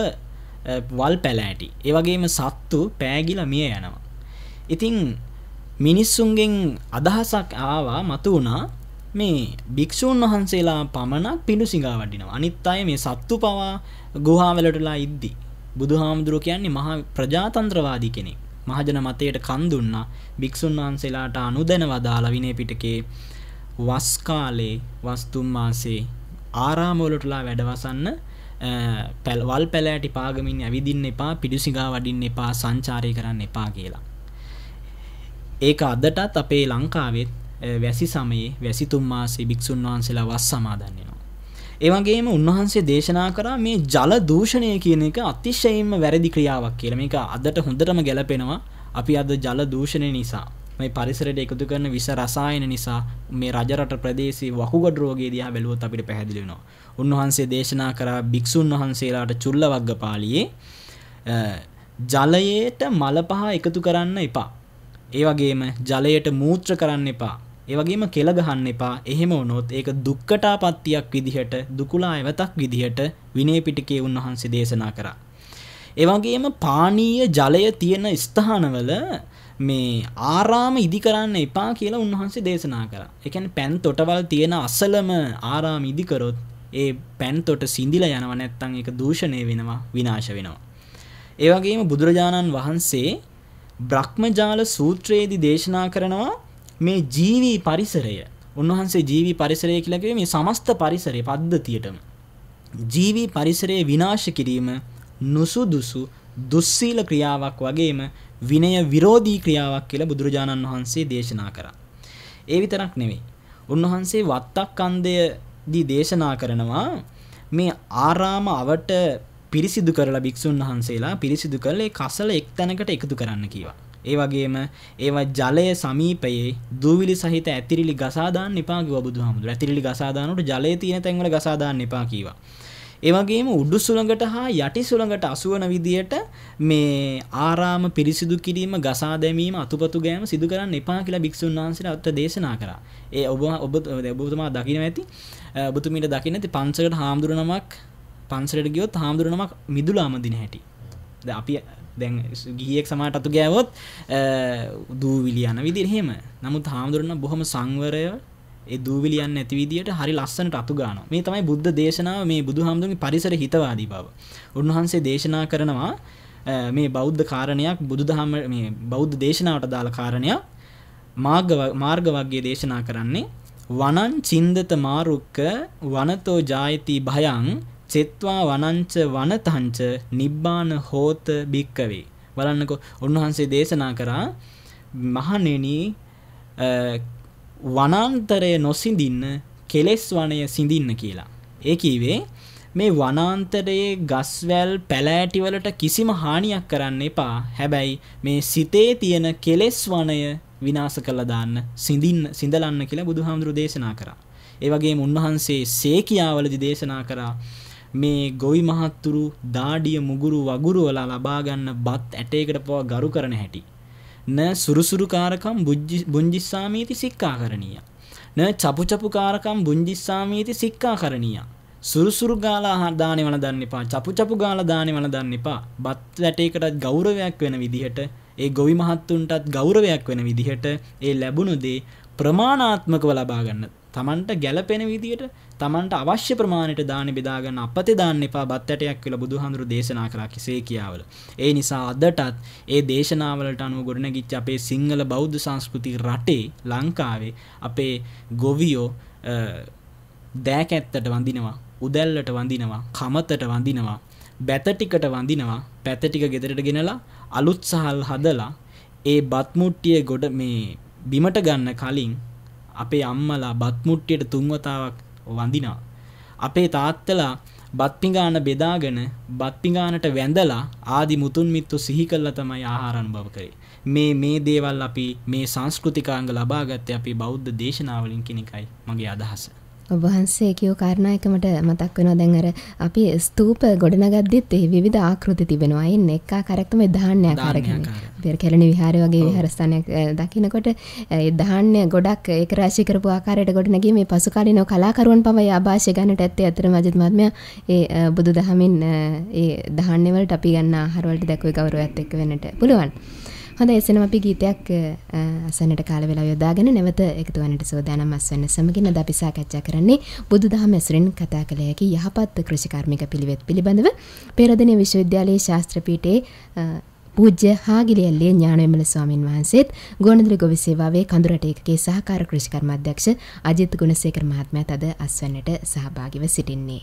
වල් පැලෑටි ඒ වගේම සත්තු පෑගිලා මිය යනවා. ඉතින් මිනිස්සුන්ගෙන් අදහසක් ආවා මතු වුණා මේ භික්ෂූන් වහන්සේලා පමණක් පිඬු සිඟා වඩිනවා. අනිත් අය මේ සත්තු පවා ගුහාවලටලා ඉද්දි. බුදුහාමුදුරුව කියන්නේ මහා ප්‍රජාතන්ත්‍රවාදී කෙනෙක්. මහජන මතයට කන් දුන්නා භික්ෂුන් වහන්සේලාට අනුදැන වදාලා විනය පිටකේ වස් කාලේ වස්තුම් මාසේ ආරාමවලටලා වැඩවසන්න පැල්වල් පැලෑටි පාගමින් ඇවිදින්න එපා පිඩුසිගා වඩින්න එපා සංචාරය කරන්න එපා කියලා. ඒක අදටත් අපේ ලංකාවෙත් වැසි සමයේ වැසිතුම් මාසේ භික්ෂුන් වහන්සේලා වස් සමාදන්නවා. ඒවගේම උන්වහන්සේ දේශනා කරා මේ ජල දූෂණය කියන එක අතිශයින්ම වැරදි ක්‍රියාවක් කියලා මේක අදට හොඳටම ගැලපෙනවා අපි අද ජල දූෂණය නිසා මේ පරිසරයට එකතු කරන විස රසායන නිසා මේ රජරට ප්‍රදේශී වකුගඩු රෝගය දිහා බැලුවොත් අපිට පැහැදිලි වෙනවා. උන්වහන්සේ දේශනා කරා භික්ෂුන් වහන්සේලාට චුල්ලවග්ගපාලියේ ජලයට මල පහ එකතු කරන්න එපා. ඒ වගේම ජලයට මූත්‍ර කරන්න එපා. ඒවගේම කෙල ගහන්න එපා එහෙම වුණොත් ඒක දුක්කටාපත්තියක් විදිහට දුකුලා ඇවතක් විදිහට විනය පිටිකේ උන්වහන්සේ දේශනා කරා. ඒවගේම පානීය ජලය තියෙන ස්ථානවල මේ ආරාම ඉදි කරන්න එපා කියලා උන්වහන්සේ දේශනා කරා. ඒ කියන්නේ පැන් තොටවල් තියෙන අසලම ආරාම ඉදි කරොත් ඒ පැන් තොට සිඳිලා යනවා නැත්නම් ඒක දූෂණය වෙනවා විනාශ වෙනවා. ඒ වගේම බුදුරජාණන් වහන්සේ බ්‍රහ්මජාල සූත්‍රයේදී දේශනා කරනවා මේ ජීවි පරිසරය. උන්වහන්සේ ජීවි පරිසරය කියලා කිව්වේ මේ සමස්ත පරිසරය පද්ධතියටම. ජීවි පරිසරය විනාශ කිරීම නුසුදුසු දුස්සීල ක්‍රියාවක් වගේම විනය විරෝධී ක්‍රියාවක් කියලා බුදුරජාණන් වහන්සේ දේශනා කරා. ඒ විතරක් නෙවෙයි. උන්වහන්සේ වත්තක් අන්දයේදී දේශනා කරනවා මේ ආරාම අවට පිරිසිදු කරලා භික්ෂුන් වහන්සේලා පිරිසිදු කරලා ඒ කසල එක් තැනකට එකතු කරන්න කිව්වා. ඒ වගේම ඒවා ජලය සමීපයේ දූවිලි සහිත ඇතිරිලි ගසා දාන්න එපා කිව්වා බුදුහාමුදුරුවෝ. ඇතිරිලි ගසා දානකොට ජලය තියෙන තැන්වල ගසා දාන්න එපා කිව්වා. ඒ වගේම උඩු සුළඟට හා යටි සුළඟට අසුවන විදියට මේ ආරාම පිරිසිදු කිරීම ගසා දැමීම අතුපතු ගෑම සිදු කරන්න එපා කියලා භික්ෂුන් වහන්සේලා අත් දේශනා කරා. ඒ ඔබ ඔබ ඔබතුමා දකින්න ඇති ඔබතුමීට දකින්න ඇති පන්සලට හාමුදුරු නමක් පන්සලට ගියොත් හාමුදුරු නමක් මිදුලාම දින හැටි. දැන් අපි දැන් ගිහියෙක් සමහරට අතු ගෑවොත් දූවිලි යන විදිහට එහෙම. නමුත් හාමුදුරන බොහොම සංවරය ඒ දූවිලි යන්නේ නැති විදියට හරි ලස්සනට අතු ගන්නවා. මේ තමයි බුද්ධ දේශනාව මේ බුදුහාමුදුරන්ගේ පරිසර හිතවාදී බව. උන්වහන්සේ දේශනා කරනවා මේ බෞද්ධ කාරණයක් බුදුදහම මේ බෞද්ධ දේශනාවට දාලා කාරණයක් මාර්ග මාර්ග වර්ගයේ දේශනා කරන්නේ වනං චින්දත මාරුක්ක වනතෝ ජායති භයං චෙත්වා වනංච වනතංච නිබ්බාන හෝත භික්කවේ බලන්නකො උන්වහන්සේ දේශනා කරා මහනෙනි වනාන්තරය නොසිඳින්න කෙලෙස් වනය සිඳින්න කියලා. ඒ කීවේ මේ වනාන්තරයේ ගස්වැල් පැලෑටිවලට කිසිම හානියක් කරන්න එපා. හැබැයි මේ සිතේ තියෙන කෙලෙස් වනය විනාශ කළා දාන්න සිඳින්න සිඳලන්න කියලා බුදුහාමුදුරු දේශනා කරා. ඒ වගේම උන්වහන්සේ සේකියාවලදී දේශනා කරා මේ ගොවි මහත්තුරු දාඩිය මුගුරු වගුරු වල ලබා ගන්න බත් ඇටයකට පවා ගරු කරන හැටි. න සුරුසුරුකාරකම් බුංජිස්සාමීති සික්කාකරණීය. න චපුචපුකාරකම් බුංජිස්සාමීති සික්කාකරණීය. සුරුසුරු ගාලා දානෙ වල දන්න එපා චපු චපු ගාලා දානෙ වල දන්න එපා බත් වැටේකටත් ගෞරවයක් වෙන විදිහට ඒ ගොවි මහත්තුන්ටත් ගෞරවයක් වෙන විදිහට ඒ ලැබුණු දේ ප්‍රමාණාත්මකව ලබා ගන්න තමන්ට ගැලපෙන විදියට තමන්ට අවශ්‍ය ප්‍රමාණයට දාන බෙදාගන්න අපතේ දාන්න එපා බත් ඇටයක් කියලා බුදුහාඳුරු දේශනා කළා කිසේ කියාවල. ඒ නිසා අදටත් ඒ දේශනාවලට අනුව ගොඩනැගිච්ච අපේ සිංහල බෞද්ධ සංස්කෘතික රටේ ලංකාවේ අපේ ගොවියෝ දෑකැත්තට වඳිනවා උදැල්ලට වඳිනවා කමතට වඳිනවා බැත ටිකට වඳිනවා පැත ටික ගෙදරට ගෙනලා අලුත් සහල් හදලා ඒ බත් මුට්ටිය ගොඩ මේ බිමට ගන්න කලින් අපේ අම්මලා බත් මුට්ටියට තුන් වතාවක් වඳිනවා. අපේ තාත්තලා බත් පිඟාන බෙදාගෙන බත් පිඟානට වැඳලා ආදි මුතුන් මිත්තු සිහි කළා තමයි ආහාර අනුභව කරේ. මේ මේ දේවල් අපි මේ සංස්කෘතිකාංග ලබා ගත්තේ අපි බෞද්ධ දේශනාවලින් කියන එකයි මගේ අදහස. ඔබහන්සේ කියෝ කාරණයකමට මතක් වෙනවා දැන් අර අපි ස්තූප ගොඩනගද්දිත් ඒ විවිධ ආකෘති තිබෙනවා. අයින් එක ආකාරයක් තමයි ධාන්‍ය ආකාරගෙන. පෙර කැලණි විහාරය වගේ විහාරස්ථානයක් දකිනකොට ඒ ධාන්‍ය ගොඩක් ඒක රාශී කරපු ආකාරයට ගොඩනගී මේ පසු කාලිනව කලාකරුවන් පවා ආభాෂය ගන්නට ඇත්තේ අතර මජිත් මහත්මයා ඒ බුදුදහමින් ඒ ධාන්‍ය වලට අපි ගන්න ආහාර වලට දක්වයි ගෞරවයත් එක්ක වෙන්නට පුළුවන්. හොඳ එසනම් අපි ගීතයක් අසන්නට කාල වෙලා යොදාගෙන නැවත එකතු වන්නට සෝදානම් අස්වන්න සමගින් අද අපි සාකච්ඡා කරන්නේ බුදුදහම ඇසුරින් කතා කළ හැකි යහපත් කෘෂිකාර්මික පිළිවෙත් පිළිබඳව පෙරදෙණිය විශ්වවිද්‍යාලයේ ශාස්ත්‍ර පීඨයේ පූජ්‍ය හාගිලියල්ලේ ඥානවිමල ස්වාමින් වහන්සේත් ගුවන්විදුලි ගොවි සේවාවේ කඳුරට ඒකකයේ සහකාර කෘෂිකර්ම අධ්‍යක්ෂ අජිත් ගුණසේකර මහත්මයාත් අද අස්වන්නට සහභාගීව සිටින්නේ.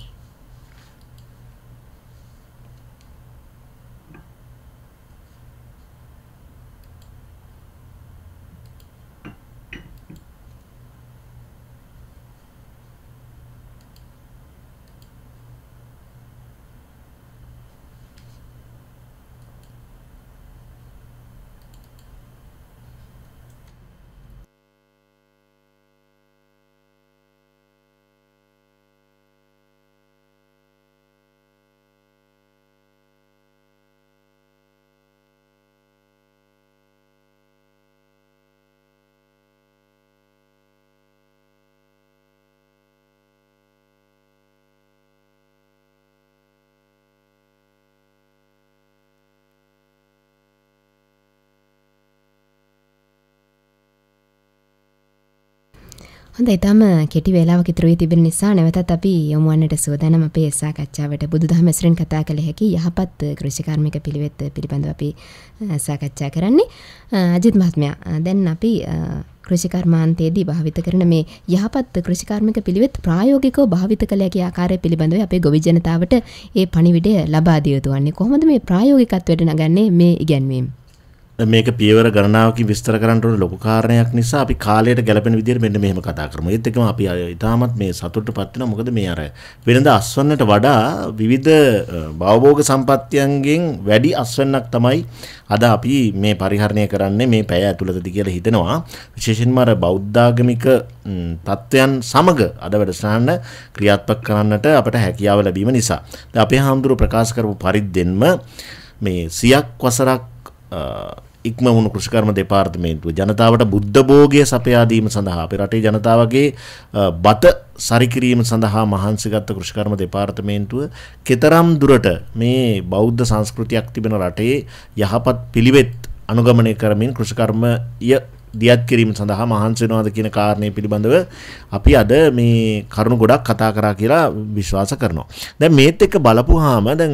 හොඳ ඉතාම කෙටි වෙලාව ඉතුරුවී තිබෙන නිසා නැවතත් අපි යොමුවන්නට සූදානම් අපේ සාකච්ඡාවට බුදුදහම ඇසුරෙන් කතා කළ හැකි යහපත් කෘෂිකාර්මික පිළිවෙත් පිළිබඳව අපි සාකච්ඡා කරන්නේ. අජිත් මහත්මයා දැන් අපි කෘෂිකර්මාන්තයේදී භාවිත කරන මේ යහපත් කෘෂිකාර්මික පිළිවෙත් ප්‍රායෝගිකව භාවිත කළ හැකි ආකාරය පිළිබඳව අපේ ගොවි ජනතාවට ඒ පණිවිඩය ලබා දිය යුතු වන්නේ කොහොමද? මේ ප්‍රායෝගිකත්වයට නගන්නේ මේ ඉගැන්වීම. මේක පියවර ගණනාවකින් විස්තර කරන්න ඕන ලොකු කාරණයක් නිසා අපි කාලයට ගැලපෙන විදිහට මෙන්න මෙහෙම කතා කරමු. ඒත් එක්කම අපි ඊටමත් මේ සතුටටපත් වෙනවා. මොකද මේ අර වෙනද අස්වන්නට වඩා විවිධ භවභෝග සම්පත්තියන්ගෙන් වැඩි අස්වන්නක් තමයි අද අපි මේ පරිහරණය කරන්නේ මේ පැය ඇතුළතදී කියලා හිතනවා. විශේෂයෙන්ම අර බෞද්ධාගමික තත්ත්වයන් සමග අද වැඩසටහන ක්‍රියාත්මක කරන්නට අපට හැකියාව ලැබීම නිසා. දැන් අපේ හාමුදුරුවෝ ප්‍රකාශ කරපු පරිද්දෙන්ම මේ සියක් වසරක් ඉක්ම වුණු කෘෂිකර්ම දෙපාර්තමේන්තුව. ජනතාවට බුද්ධ භෝගය සපයා දීම සඳහා අපේ රටේ ජනතාවගේ බත සරිකිරීම සඳහා මහන්සිගත් කෘෂිකර්ම දෙපාර්තමේන්තුව කෙතරම් දුරට මේ බෞද්ධ සංස්කෘතියක් තිබෙන රටේ යහපත් පිළිවෙත් අනුගමනය කරමින් කෘෂිකර්මය දියත් කිරීම සඳහා මහන්සි වෙනවද කියන කාරණේ පිළිබඳව අපි අද මේ කරුණු ගොඩක් කතා කරා කියලා විශ්වාස කරනවා. දැන් මේත් එක්ක බලපුවාම දැන්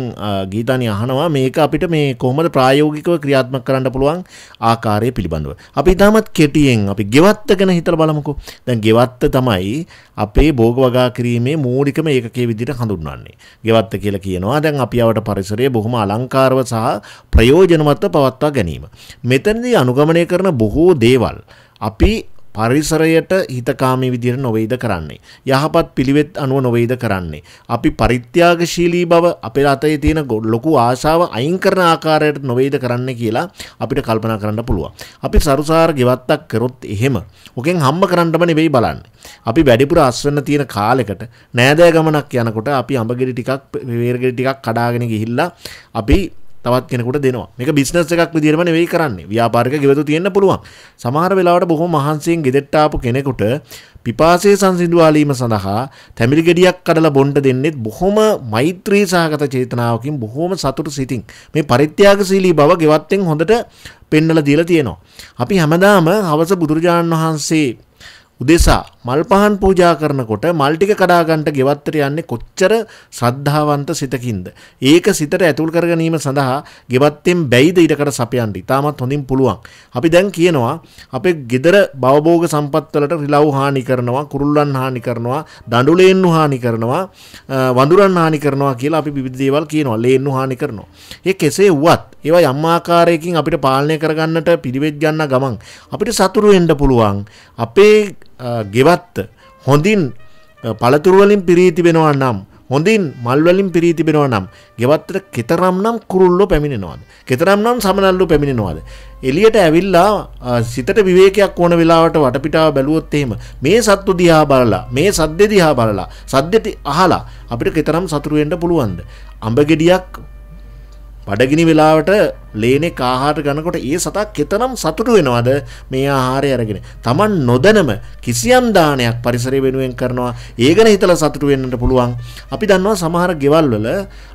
ගීතානි අහනවා මේක අපිට මේ කොහොමද ප්‍රායෝගිකව ක්‍රියාත්මක කරන්න පුළුවන් ආකාරය පිළිබඳව. අපි ඊටමත් කෙටියෙන් අපි ගෙවත්ත ගැන හිතලා බලමුකෝ. දැන් ගෙවත්ත තමයි අපේ භෝග වගා කිරීමේ මූලිකම ඒකකයේ විදිහට හඳුන්වන්නේ. ගෙවත්ත කියලා කියනවා දැන් අපි යවට පරිසරය බොහොම අලංකාරව සහ ප්‍රයෝජනවත්ව පවත්වා ගැනීම. මෙතනදී අනුගමනය කරන බොහෝ දේවල් දේවල් අපි පරිසරයට හිතකාමී විදිහට නොවේද කරන්නේ. යහපත් පිළිවෙත් අනුව නොවේද කරන්නේ. අපි පරිත්‍යාගශීලී බව අපේ අතේ තියෙන ලොකු ආශාව අයින් කරන ආකාරයට නොවේද කරන්න කියලා අපිට කල්පනා කරන්න පුළුවන්. අපි සරුසාර ගෙවත්තක් කරොත් එහෙම ඔකෙන් හම්බ කරන්නම නෙවෙයි බලන්නේ. අපි වැඩිපුර අස්වන්න තියෙන කාලෙකට නෑදෑ ගමනක් යනකොට අපි අඹගෙඩි ටිකක් වේරගෙඩි ටිකක් කඩාගෙන ගිහිල්ලා අපි තවත් කෙනෙකුට දෙනවා. මේක බිස්නස් එකක් විදිහටම නෙවෙයි කරන්නේ. ව්‍යාපාරික ගෙවතු තියෙන්න පුළුවන්. සමහර වෙලාවට බොහොම මහන්සියෙන් ගෙදෙට්ට ආපු කෙනෙකුට පිපාසය සංසිඳුවාලීම සඳහා තැමිලි ගෙඩියක් කඩලා බොණ්ඩ දෙන්නෙත් බොහොම මෛත්‍රී සහගත චේතනාවකින් බොහොම සතුටු සිතින් මේ පරිත්‍යාගශීලී බව ගෙවත්තෙන් හොඳට පෙන්නලා දීලා තියෙනවා. අපි හැමදාම හවස බුදුරජාණන් වහන්සේ උදෙසා මල් පහන් පූජා කරනකොට මල් ටික කඩා ගන්නට ගෙවත්තට යන්නේ කොච්චර ශ්‍රද්ධාවන්ත සිතකින්ද. ඒක සිතට ඇතුල් කර ගැනීම සඳහා ගෙවත්තෙන් බැයිද ඉඩකට සපයන්න. ඉතාමත් හොඳින් පුළුවන්. අපි දැන් කියනවා අපේ ගෙදර භවභෝග සම්පත් වලට රිලව් හානි කරනවා, කුරුල්ලන් හානි කරනවා, දඬු ලේන්නු හානි කරනවා, වඳුරන් හානි කරනවා කියලා අපි විවිධ දේවල් කියනවා. ලේන්නු හානි කරනවා. ඒ කෙසේ වුවත් ඒවා යම් ආකාරයකින් අපිට පාලනය කරගන්නට පිළිවෙත් ගන්න ගමන් අපිට සතුරු වෙන්න පුළුවන්. අපේ ගෙවත්ත. හොඳින් පළතුරුවලින් පිරී තිබෙනවා නම් හොඳින් මල්වලින් පිරී තිබෙනවා නම් ගෙවත්තට කෙතරම් නම් කුරුල්ලෝ පැමිණෙනවාද? කෙතරම් නම් සමනල්ලු පැමිණෙනවාද? එලියට ඇවිල්ලා සිතට විවේකයක් ඕන වෙලාවට වටපිටාව බැලුවොත් එහෙම මේ සත්තු දිහා බලලා මේ සද්ද දිහා බලලා සද්දෙට අහලා අපිට කෙතරම් සතුරු වෙන්න පුළුවන්ද? අඹ ගෙඩියක් බඩගිනි වෙලාවට ලේනෙ ආහාර ගන්නකොට ඒ සතා කෙතරම් සතුටු වෙනවද මේ ආහාරය අරගෙන. Taman නොදැනම කිසියම් දානයක් පරිසරය වෙනුවෙන් කරනවා. ඒ ගැන හිතලා සතුටු වෙන්නට පුළුවන්. අපි දන්නවා සමහර ගෙවල් වල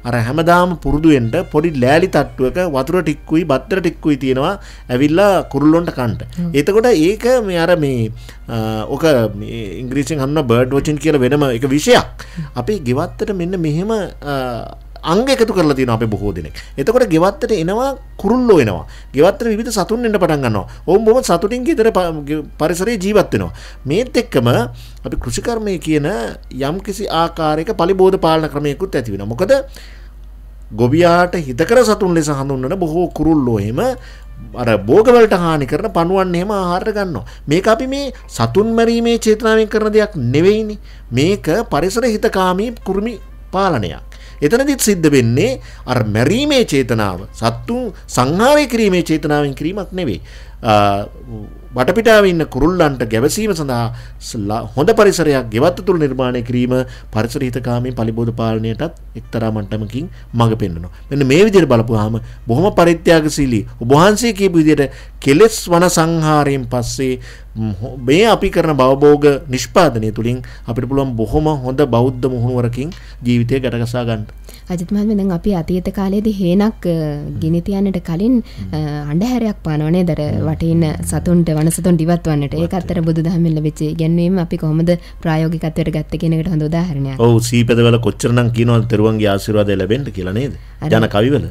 අර හැමදාම පුරුදු වෙන්න පොඩි ලෑලි තට්ටුවක වතුර ටික්කුයි බත්තර ටික්කුයි තියෙනවා. ඇවිල්ලා කුරුල්ලොන්ට කන්ට. එතකොට ඒක මේ අර මේ ඕක ඉංග්‍රීසියෙන් හන්න බර්ඩ් වොචින් කියලා වෙනම එක විෂයක්. අපි ගෙවත්තට මෙන්න මෙහෙම අංග එකතු කරලා තියෙනවා අපේ බොහෝ දෙනෙක්. එතකොට ගෙවත්තට එනවා කුරුල්ලෝ එනවා. ගෙවත්තට විවිධ සතුන් එන්න පටන් ගන්නවා. ඔවුන් බොහොම සතුටින් ගෙදර පරිසරයේ ජීවත් වෙනවා. මේත් එක්කම අපි කෘෂිකර්මය කියන යම්කිසි ආකාරයක පලිබෝධ පාලන ක්‍රමයකුත් ඇති වෙනවා. මොකද ගොවියාට හිතකර සතුන් ලෙස හඳුන්වන බොහෝ කුරුල්ලෝ එහෙම අර භෝගවලට හානි කරන පණුවන් එහෙම ආහාරට ගන්නවා. මේක අපි මේ සතුන් මැරීමේ චේතනාවෙන් කරන දෙයක් නෙවෙයිනේ. මේක පරිසර හිතකාමී කුරුමි පාලනයක්. එතනදිත් සිද්ධ වෙන්නේ අර මැරීමේ චේතනාව සත්තුන් සංහාරය කිරීමේ චේතනාවෙන් කිරීමක් නෙවෙයි. වටපිටාව ඉන්න කුරුල්ලන්ට ගැවසීම සඳහා හොඳ පරිසරයක් ගෙවත්ත තුළ නිර්මාණය කිරීම පරිසර හිතකාමී පලිබෝධ පාලනයටත් එක්තරා මට්ටමකින් මඟ පෙන්වනවා. මෙන්න මේ විදිහට බලපුවාම බොහොම පරිත්‍යාගශීලී ඔබ වහන්සේ කියපු විදිහට කෙලෙස් වන සංහාරයෙන් පස්සේ මේ අපි කරන භවභෝග නිෂ්පාදනය තුළින් අපිට පුළුවන් බොහොම හොඳ බෞද්ධ මුහුණුවරකින් ජීවිතය ගැටගසා ගන්න. අජත්මහත්ම දැන් අපි අතීත කාලයේදී හේනක් ගිනි තියන්නට කලින් අන්ඩහැරයක් පානවනේ දර වටේන සතුන්ට වනසතුන් ඉවත් වන්නට ඒක අතර බුදුදහමෙන් ලැබිච්ච ඉගැන්වීම අපි කොහොමද ප්‍රායෝගිකත්වයට ගත්ත කියන එකට හොඳ උදාහරණයක්. ඔව් සීපදවල කොච්චරනම් කියනවද තෙරුවන්ගේ ආශිර්වාදය ලැබෙන්න කියලා නේද? ජන කවිවල.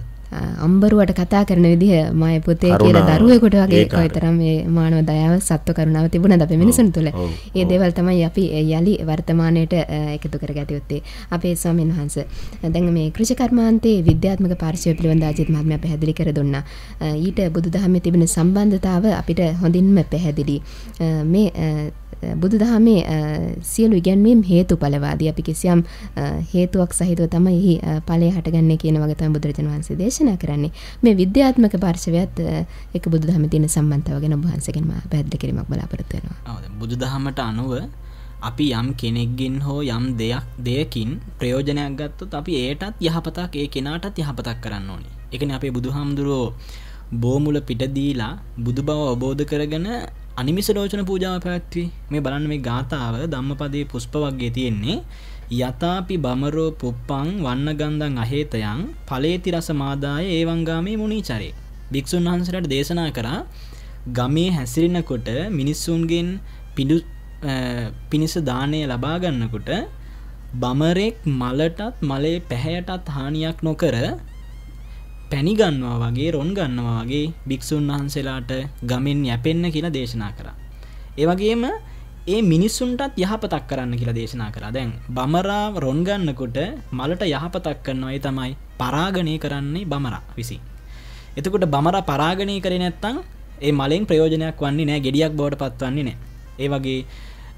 අම්බරුවට කතා කරන විදිහ මය පුතේ කියලා දරුවෙකුට වගේ කොයිතරම් මේ මානව දයාව සත්ව කරුණාව තිබුණාද අපේ මිනිසුන් තුළ. ඒ දේවල් තමයි අපි යලි වර්තමානයට එකතු කරගත යුත්තේ. අපේ ස්වාමීන් වහන්සේ. දැන් මේ කෘෂි කර්මාන්තයේ විද්‍යාත්මක පාර්ශ්වය පිළිබඳ අජිත් මහත්මයා පැහැදිලි කර දුන්නා. ඊට බුදුදහමේ තිබෙන සම්බන්ධතාව අපිට හොඳින්ම පැහැදිලි. මේ බුදුදහමේ සියලු ඉගැන්වීම් හේතුඵලවාදී අපි කිසියම් හේතුවක් සහිතව තමයි ඵලය හටගන්නේ කියන වගේ තමයි බුදුරජාණන් වහන්සේ දේශනා කරන්නේ. මේ විද්‍යාත්මක පාර්ශවයත් එක බුදුදහමේ තියෙන සම්බන්ධතාව ගැන ඔබ වහන්සේගෙන් මා පැහැදිලි කිරීමක් බලාපොරොත්තු වෙනවා. ඔව් බුදුදහමට අනුව අපි යම් කෙනෙක්ගෙන් හෝ යම් දෙයක් දෙයකින් ප්‍රයෝජනයක් ගත්තොත් අපි ඒටත් යහපතක් ඒ කෙනාටත් යහපතක් කරන්න ඕනේ. ඒකනේ අපේ බුදුහාමුදුරුවෝ බෝමුල පිට දීලා බුදු බව අවබෝධ කරගෙන අනිමිස ලෝචන පූජාව පැවැත්වී මේ බලන්න මේ ගාථාව ධම්මපදයේ පුෂ්ප වර්ගයේ තියෙන්නේ යතාපි බමරෝ පුප්පං වන්නගන්ධං අහේතයන් ඵලේති රස මාදාය ඒවංගාමේ මුනිචරේ. භික්ෂුන් වහන්සේලාට දේශනා කරා ගමේ හැසිරෙනකොට මිනිස්සුන්ගෙන් පිඩු පිණිස දාණය ලබා ගන්නකොට බමරෙක් මලටත් මලේ පැහැයටත් හානියක් නොකර පැණි ගන්නවා වගේ රොන් ගන්නවා වගේ භික්ෂුන් වහන්සේලාට ගමෙන් යැපෙන්න කියලා දේශනා කරා. ඒ වගේම ඒ මිනිස්සුන්ටත් යහපතක් කරන්න කියලා දේශනා කරා. දැන් බමරා රොන් ගන්නකොට මලට යහපතක් කරනවා ඒ තමයි පරාගණය කරන්නේ බමරා විසින්. එතකොට බමරා පරාගණය කරේ නැත්තම් ඒ මලෙන් ප්‍රයෝජනයක් වන්නේ නැහැ, gediyak බවට පත්වන්නේ නැහැ. ඒ වගේ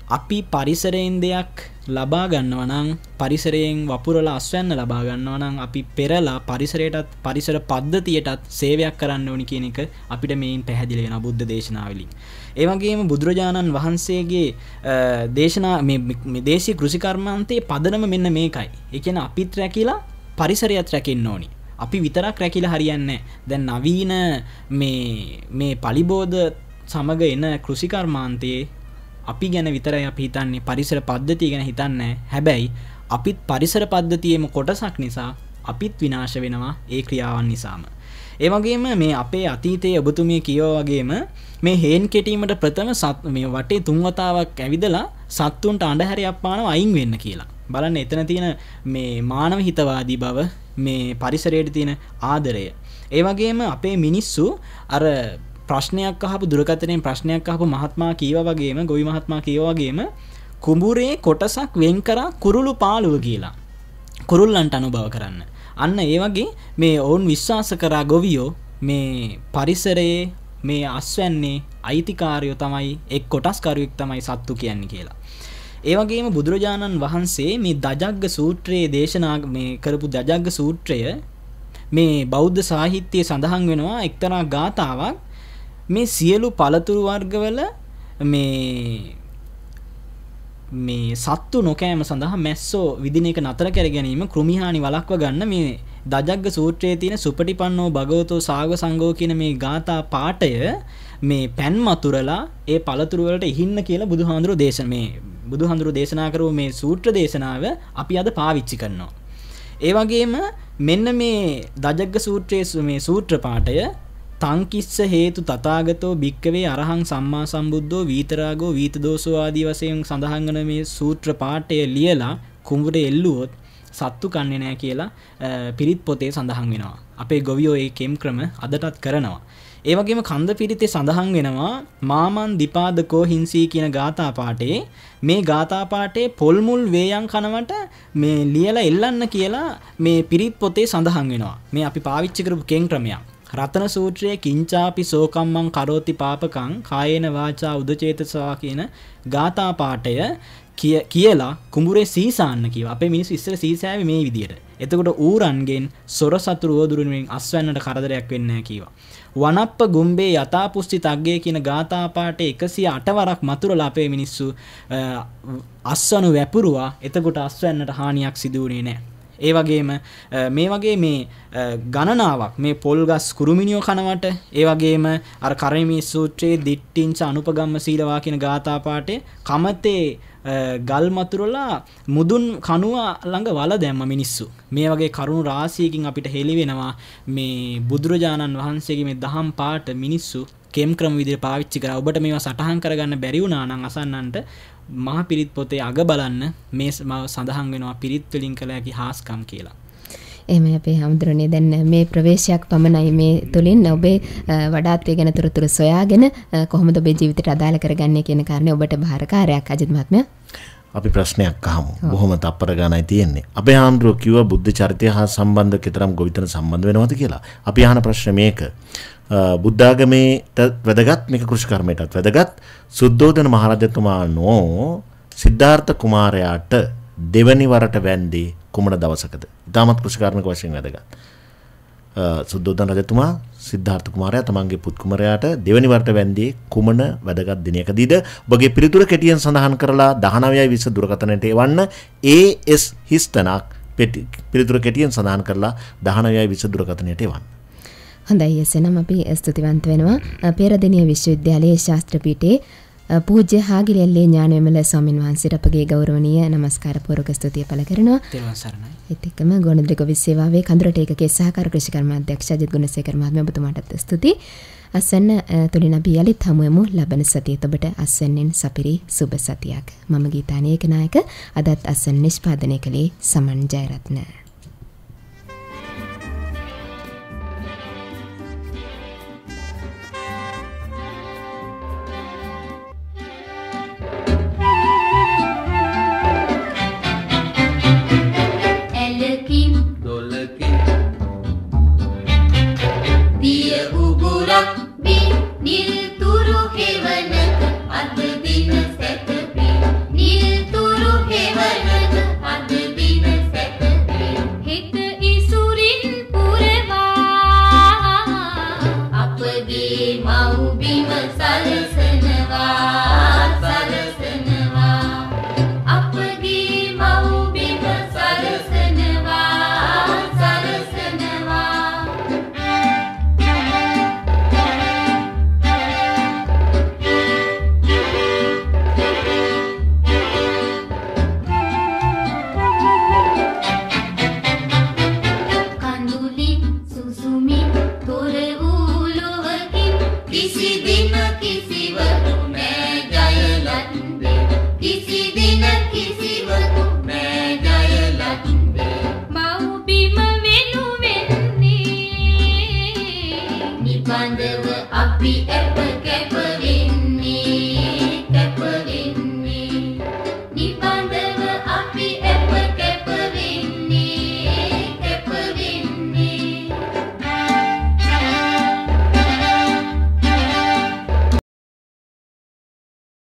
අපි පරිසරයෙන් දෙයක් ලබා ගන්නවා නම් පරිසරයෙන් වපුරලා අස්වැන්න ලබා ගන්නවා නම් අපි පෙරලා පරිසරයටත් පරිසර පද්ධතියටත් සේවයක් කරන්න ඕනි කියන එක අපිට මේන් පැහැදිලි වෙන බුද්ධ දේශනාවලින්. ඒ වගේම බුදුරජාණන් වහන්සේගේ දේශනා මේ දේශීය කෘෂිකර්මාන්තයේ පදනම මෙන්න මේකයි. ඒ කියන්නේ අපිත් රැකිලා පරිසරයත් රැකෙන්න ඕනි. අපි විතරක් රැකිලා හරියන්නේ දැන් නවීන මේ මේ පලිබෝධ සමග එන කෘෂිකර්මාන්තයේ අපි ගැන විතරයි අපි හිතන්නේ පරිසර පද්ධතිය ගැන හිතන්නේ හැබැයි අපිත් පරිසර පද්ධතියේම කොටසක් නිසා අපිත් විනාශ වෙනවා ඒ ක්‍රියාවන් නිසාම. ඒ වගේම මේ අපේ අතීතයේ ඔබතුමිය කියෝ වගේම මේ හේන් කෙටීමට ප්‍රථම සත් මේ වටේ තුන් වතාවක් ඇවිදලා සත්තුන්ට අඳුරයක් පානව අයින් වෙන්න කියලා. බලන්න එතන තියෙන මේ මානව හිතවාදී බව මේ පරිසරයට තියෙන ආදරය. ඒ වගේම අපේ මිනිස්සු අර ප්‍රශ්නයක් අහපු දුරකථනයෙන් ප්‍රශ්නයක් අහපු මහත්මා කීව වගේම ගොවි මහත්මා කීව වගේම කුඹුරේ කොටසක් වෙන් කරා කුරුළු පාළුව කියලා. කුරුල්ලන්ට අනුභව කරන්න. අන්න ඒ වගේ මේ ඔවුන් විශ්වාස කරා ගොවියෝ මේ පරිසරයේ මේ අස්වැන්නේ අයිතිකාරයෝ තමයි එක් කොටස්කරුවෙක් තමයි සත්තු කියන්නේ කියලා. ඒ වගේම බුදුරජාණන් වහන්සේ මේ දජග්ග සූත්‍රයේ දේශනා මේ කරපු දජග්ග සූත්‍රය මේ බෞද්ධ සාහිත්‍යයේ සඳහන් වෙනවා එක්තරා ගාතාවක් මේ සියලු පළතුරු වර්ගවල මේ මේ සත්තු නොකෑම සඳහා මැස්සෝ විදින එක නතර කර ගැනීම කෘමිහානි වලක්ව ගන්න මේ දජග්ග සූත්‍රයේ තියෙන සුපටිපන්නෝ භගවතෝ සාග සංගෝ කියන මේ ගාථා පාඨය මේ පැන් මතුරලා ඒ පළතුරු වලට ඉහින්න කියලා බුදුහාඳුරු දේශ මේ බුදුහාඳුරු දේශනා කරපු මේ සූත්‍ර දේශනාව අපි අද පාවිච්චි කරනවා. ඒ වගේම මෙන්න මේ දජග්ග සූත්‍රයේ මේ සූත්‍ර පාඨය තංකිස්ස හේතු තථාගතෝ භික්කවේ අරහං සම්මා සම්බුද්ධෝ වීතරාගෝ වීතදෝසෝ ආදී වශයෙන් සඳහන් කරන මේ සූත්‍ර පාඨය ලියලා කුඹුරේ එල්ලුවොත් සත්තු කන්නේ නැහැ කියලා පිරිත් පොතේ සඳහන් වෙනවා. අපේ ගොවියෝ ඒ කෙම් ක්‍රම අදටත් කරනවා. ඒ වගේම කන්ද පිරිතේ සඳහන් වෙනවා මාමන් දිපාදකෝ හිංසී කියන ගාථා පාඨයේ මේ ගාථා පාඨයේ පොල්මුල් වේයන් කනවට මේ ලියලා එල්ලන්න කියලා මේ පිරිත් පොතේ සඳහන් වෙනවා. මේ අපි පාවිච්චි කරපු කෙම් ක්‍රමයක්. රතන සූත්‍රයේ කිංචාපි සෝකම්මං කරෝති පාපකං කායේන වාචා උදචේතසා කියන ගාථා පාඨය කියලා කුඹුරේ සීසාන්න කිව අපේ මිනිස්සු ඉස්සර සීසෑවේ මේ විදියට. එතකොට ඌරන්ගෙන් සොර සතුරු ඕදුරුවෙන් අස්වැන්නට කරදරයක් වෙන්නේ නැහැ කීවා. වනප්ප ගුම්බේ යථාපුස්ති තග්ගේ කියන ගාථා පාඨය 108 වරක් මතුරලා අපේ මිනිස්සු අස්වනු වැපුරුවා. එතකොට අස්වැන්නට හානියක් සිදු වුණේ නැහැ. ඒ වගේම අ, මේ වගේ මේ අ, ගණනාවක් මේ පොල්ගස් කුරුමිනියෝ කනවට ඒ වගේම අර කරණීය සූත්‍රයේ දිට්ඨිංච අනුපගම්ම සීලවා කියන ගාථා පාඨය කමතේ අ, ගල් මතුරලා මුදුන් කනුව ළඟ වල දැම්ම මිනිස්සු. මේ වගේ කරුණු රාශියකින් අපිට හෙළි වෙනවා මේ බුදුරජාණන් වහන්සේගේ මේ දහම් පාට මිනිස්සු කෙම් ක්‍රම විදිහට පාවිච්චි කරා. ඔබට මේවා සටහන් කරගන්න බැරි වුණා නම් අසන්නන්ට මහා පිරිත් පොතේ අග බලන්න මේ මව සඳහන් වෙනවා පිරිත් වලින් කළ හැකි හාස්කම් කියලා. එහෙම අපේ හමුදුරනේ. දැන් මේ ප්‍රවේශයක් පමණයි මේ තුලින් ඔබේ අ, වඩාත් ඒ ගැන තොරතුරු සොයාගෙන කොහොමද ඔබේ ජීවිතයට අදාළ කරගන්නේ කියන කාරණේ ඔබට භාරකාරයක් අජිත් මහත්මයා. අපි ප්‍රශ්නයක් අහමු. බොහොම තප්පර ගණයි තියෙන්නේ. අපේ හාමුදුරුවෝ කිව්වා බුද්ධ චරිතය හා සම්බන්ධ කෙතරම් ගොවිතැන සම්බන්ධ වෙනවද කියලා. අපි අහන ප්‍රශ්න මේක අ, බුද්ධාගමේට වැදගත් මේක කෘෂිකර්මයටත් වැදගත්. සුද්ධෝදන මහරජතුමා නෝ සිද්ධාර්ථ කුමාරයාට දෙවනි වරට වැන්දේ කුමන දවසකද? ඉතාමත් කෘෂිකර්මික වශයෙන් වැදගත්. සුද්ධෝදන රජතුමා සිද්ධාර්ථ කුමාරයා තමන්ගේ පුත් කුමරයාට දෙවනි වරට වැන්දේ කුමන වැදගත් දිනයකදීද? ඔබගේ පිළිතුර කෙටියෙන් සඳහන් කරලා 19 දුරකථනයට එවන්න. AS හිස්තනක් පෙටි පිළිතුර කෙටියෙන් සඳහන් කරලා 19 දුරකථනයට එවන්න. හොඳයි එසේනම් අපි ස්තුතිවන්ත වෙනවා අ, පේරදෙණිය විශ්වවිද්‍යාලයේ ශාස්ත්‍ර පීඨයේ අ, පූජ්‍ය හාගිරියල්ලේ ඥානවිමල ස්වාමින් වහන්සේට අපගේ ගෞරවනීය নমස්කාර පූර්වක ස්තුතිය පළ කරනවා. තෙරුවන් සරණයි ඒත් එක්කම ගොවි සේවාවේ කඳුරට ඒකකයේ සහකාර කෘෂිකර්ම අධ්‍යක්ෂ අජිත් ගුණසේකර මහත්මයා ඔබතුමාටත් ස්තුතියි. අසන්න තුලින් අපි යලිත් හමු වෙමු ලබන සතියේ ඔබට අසන්නෙන් සපිරි සුබ සතියක්. මම ගීතානේක නායක අදත් අසන් නිෂ්පාදනය කළේ සමන් ජයරත්න.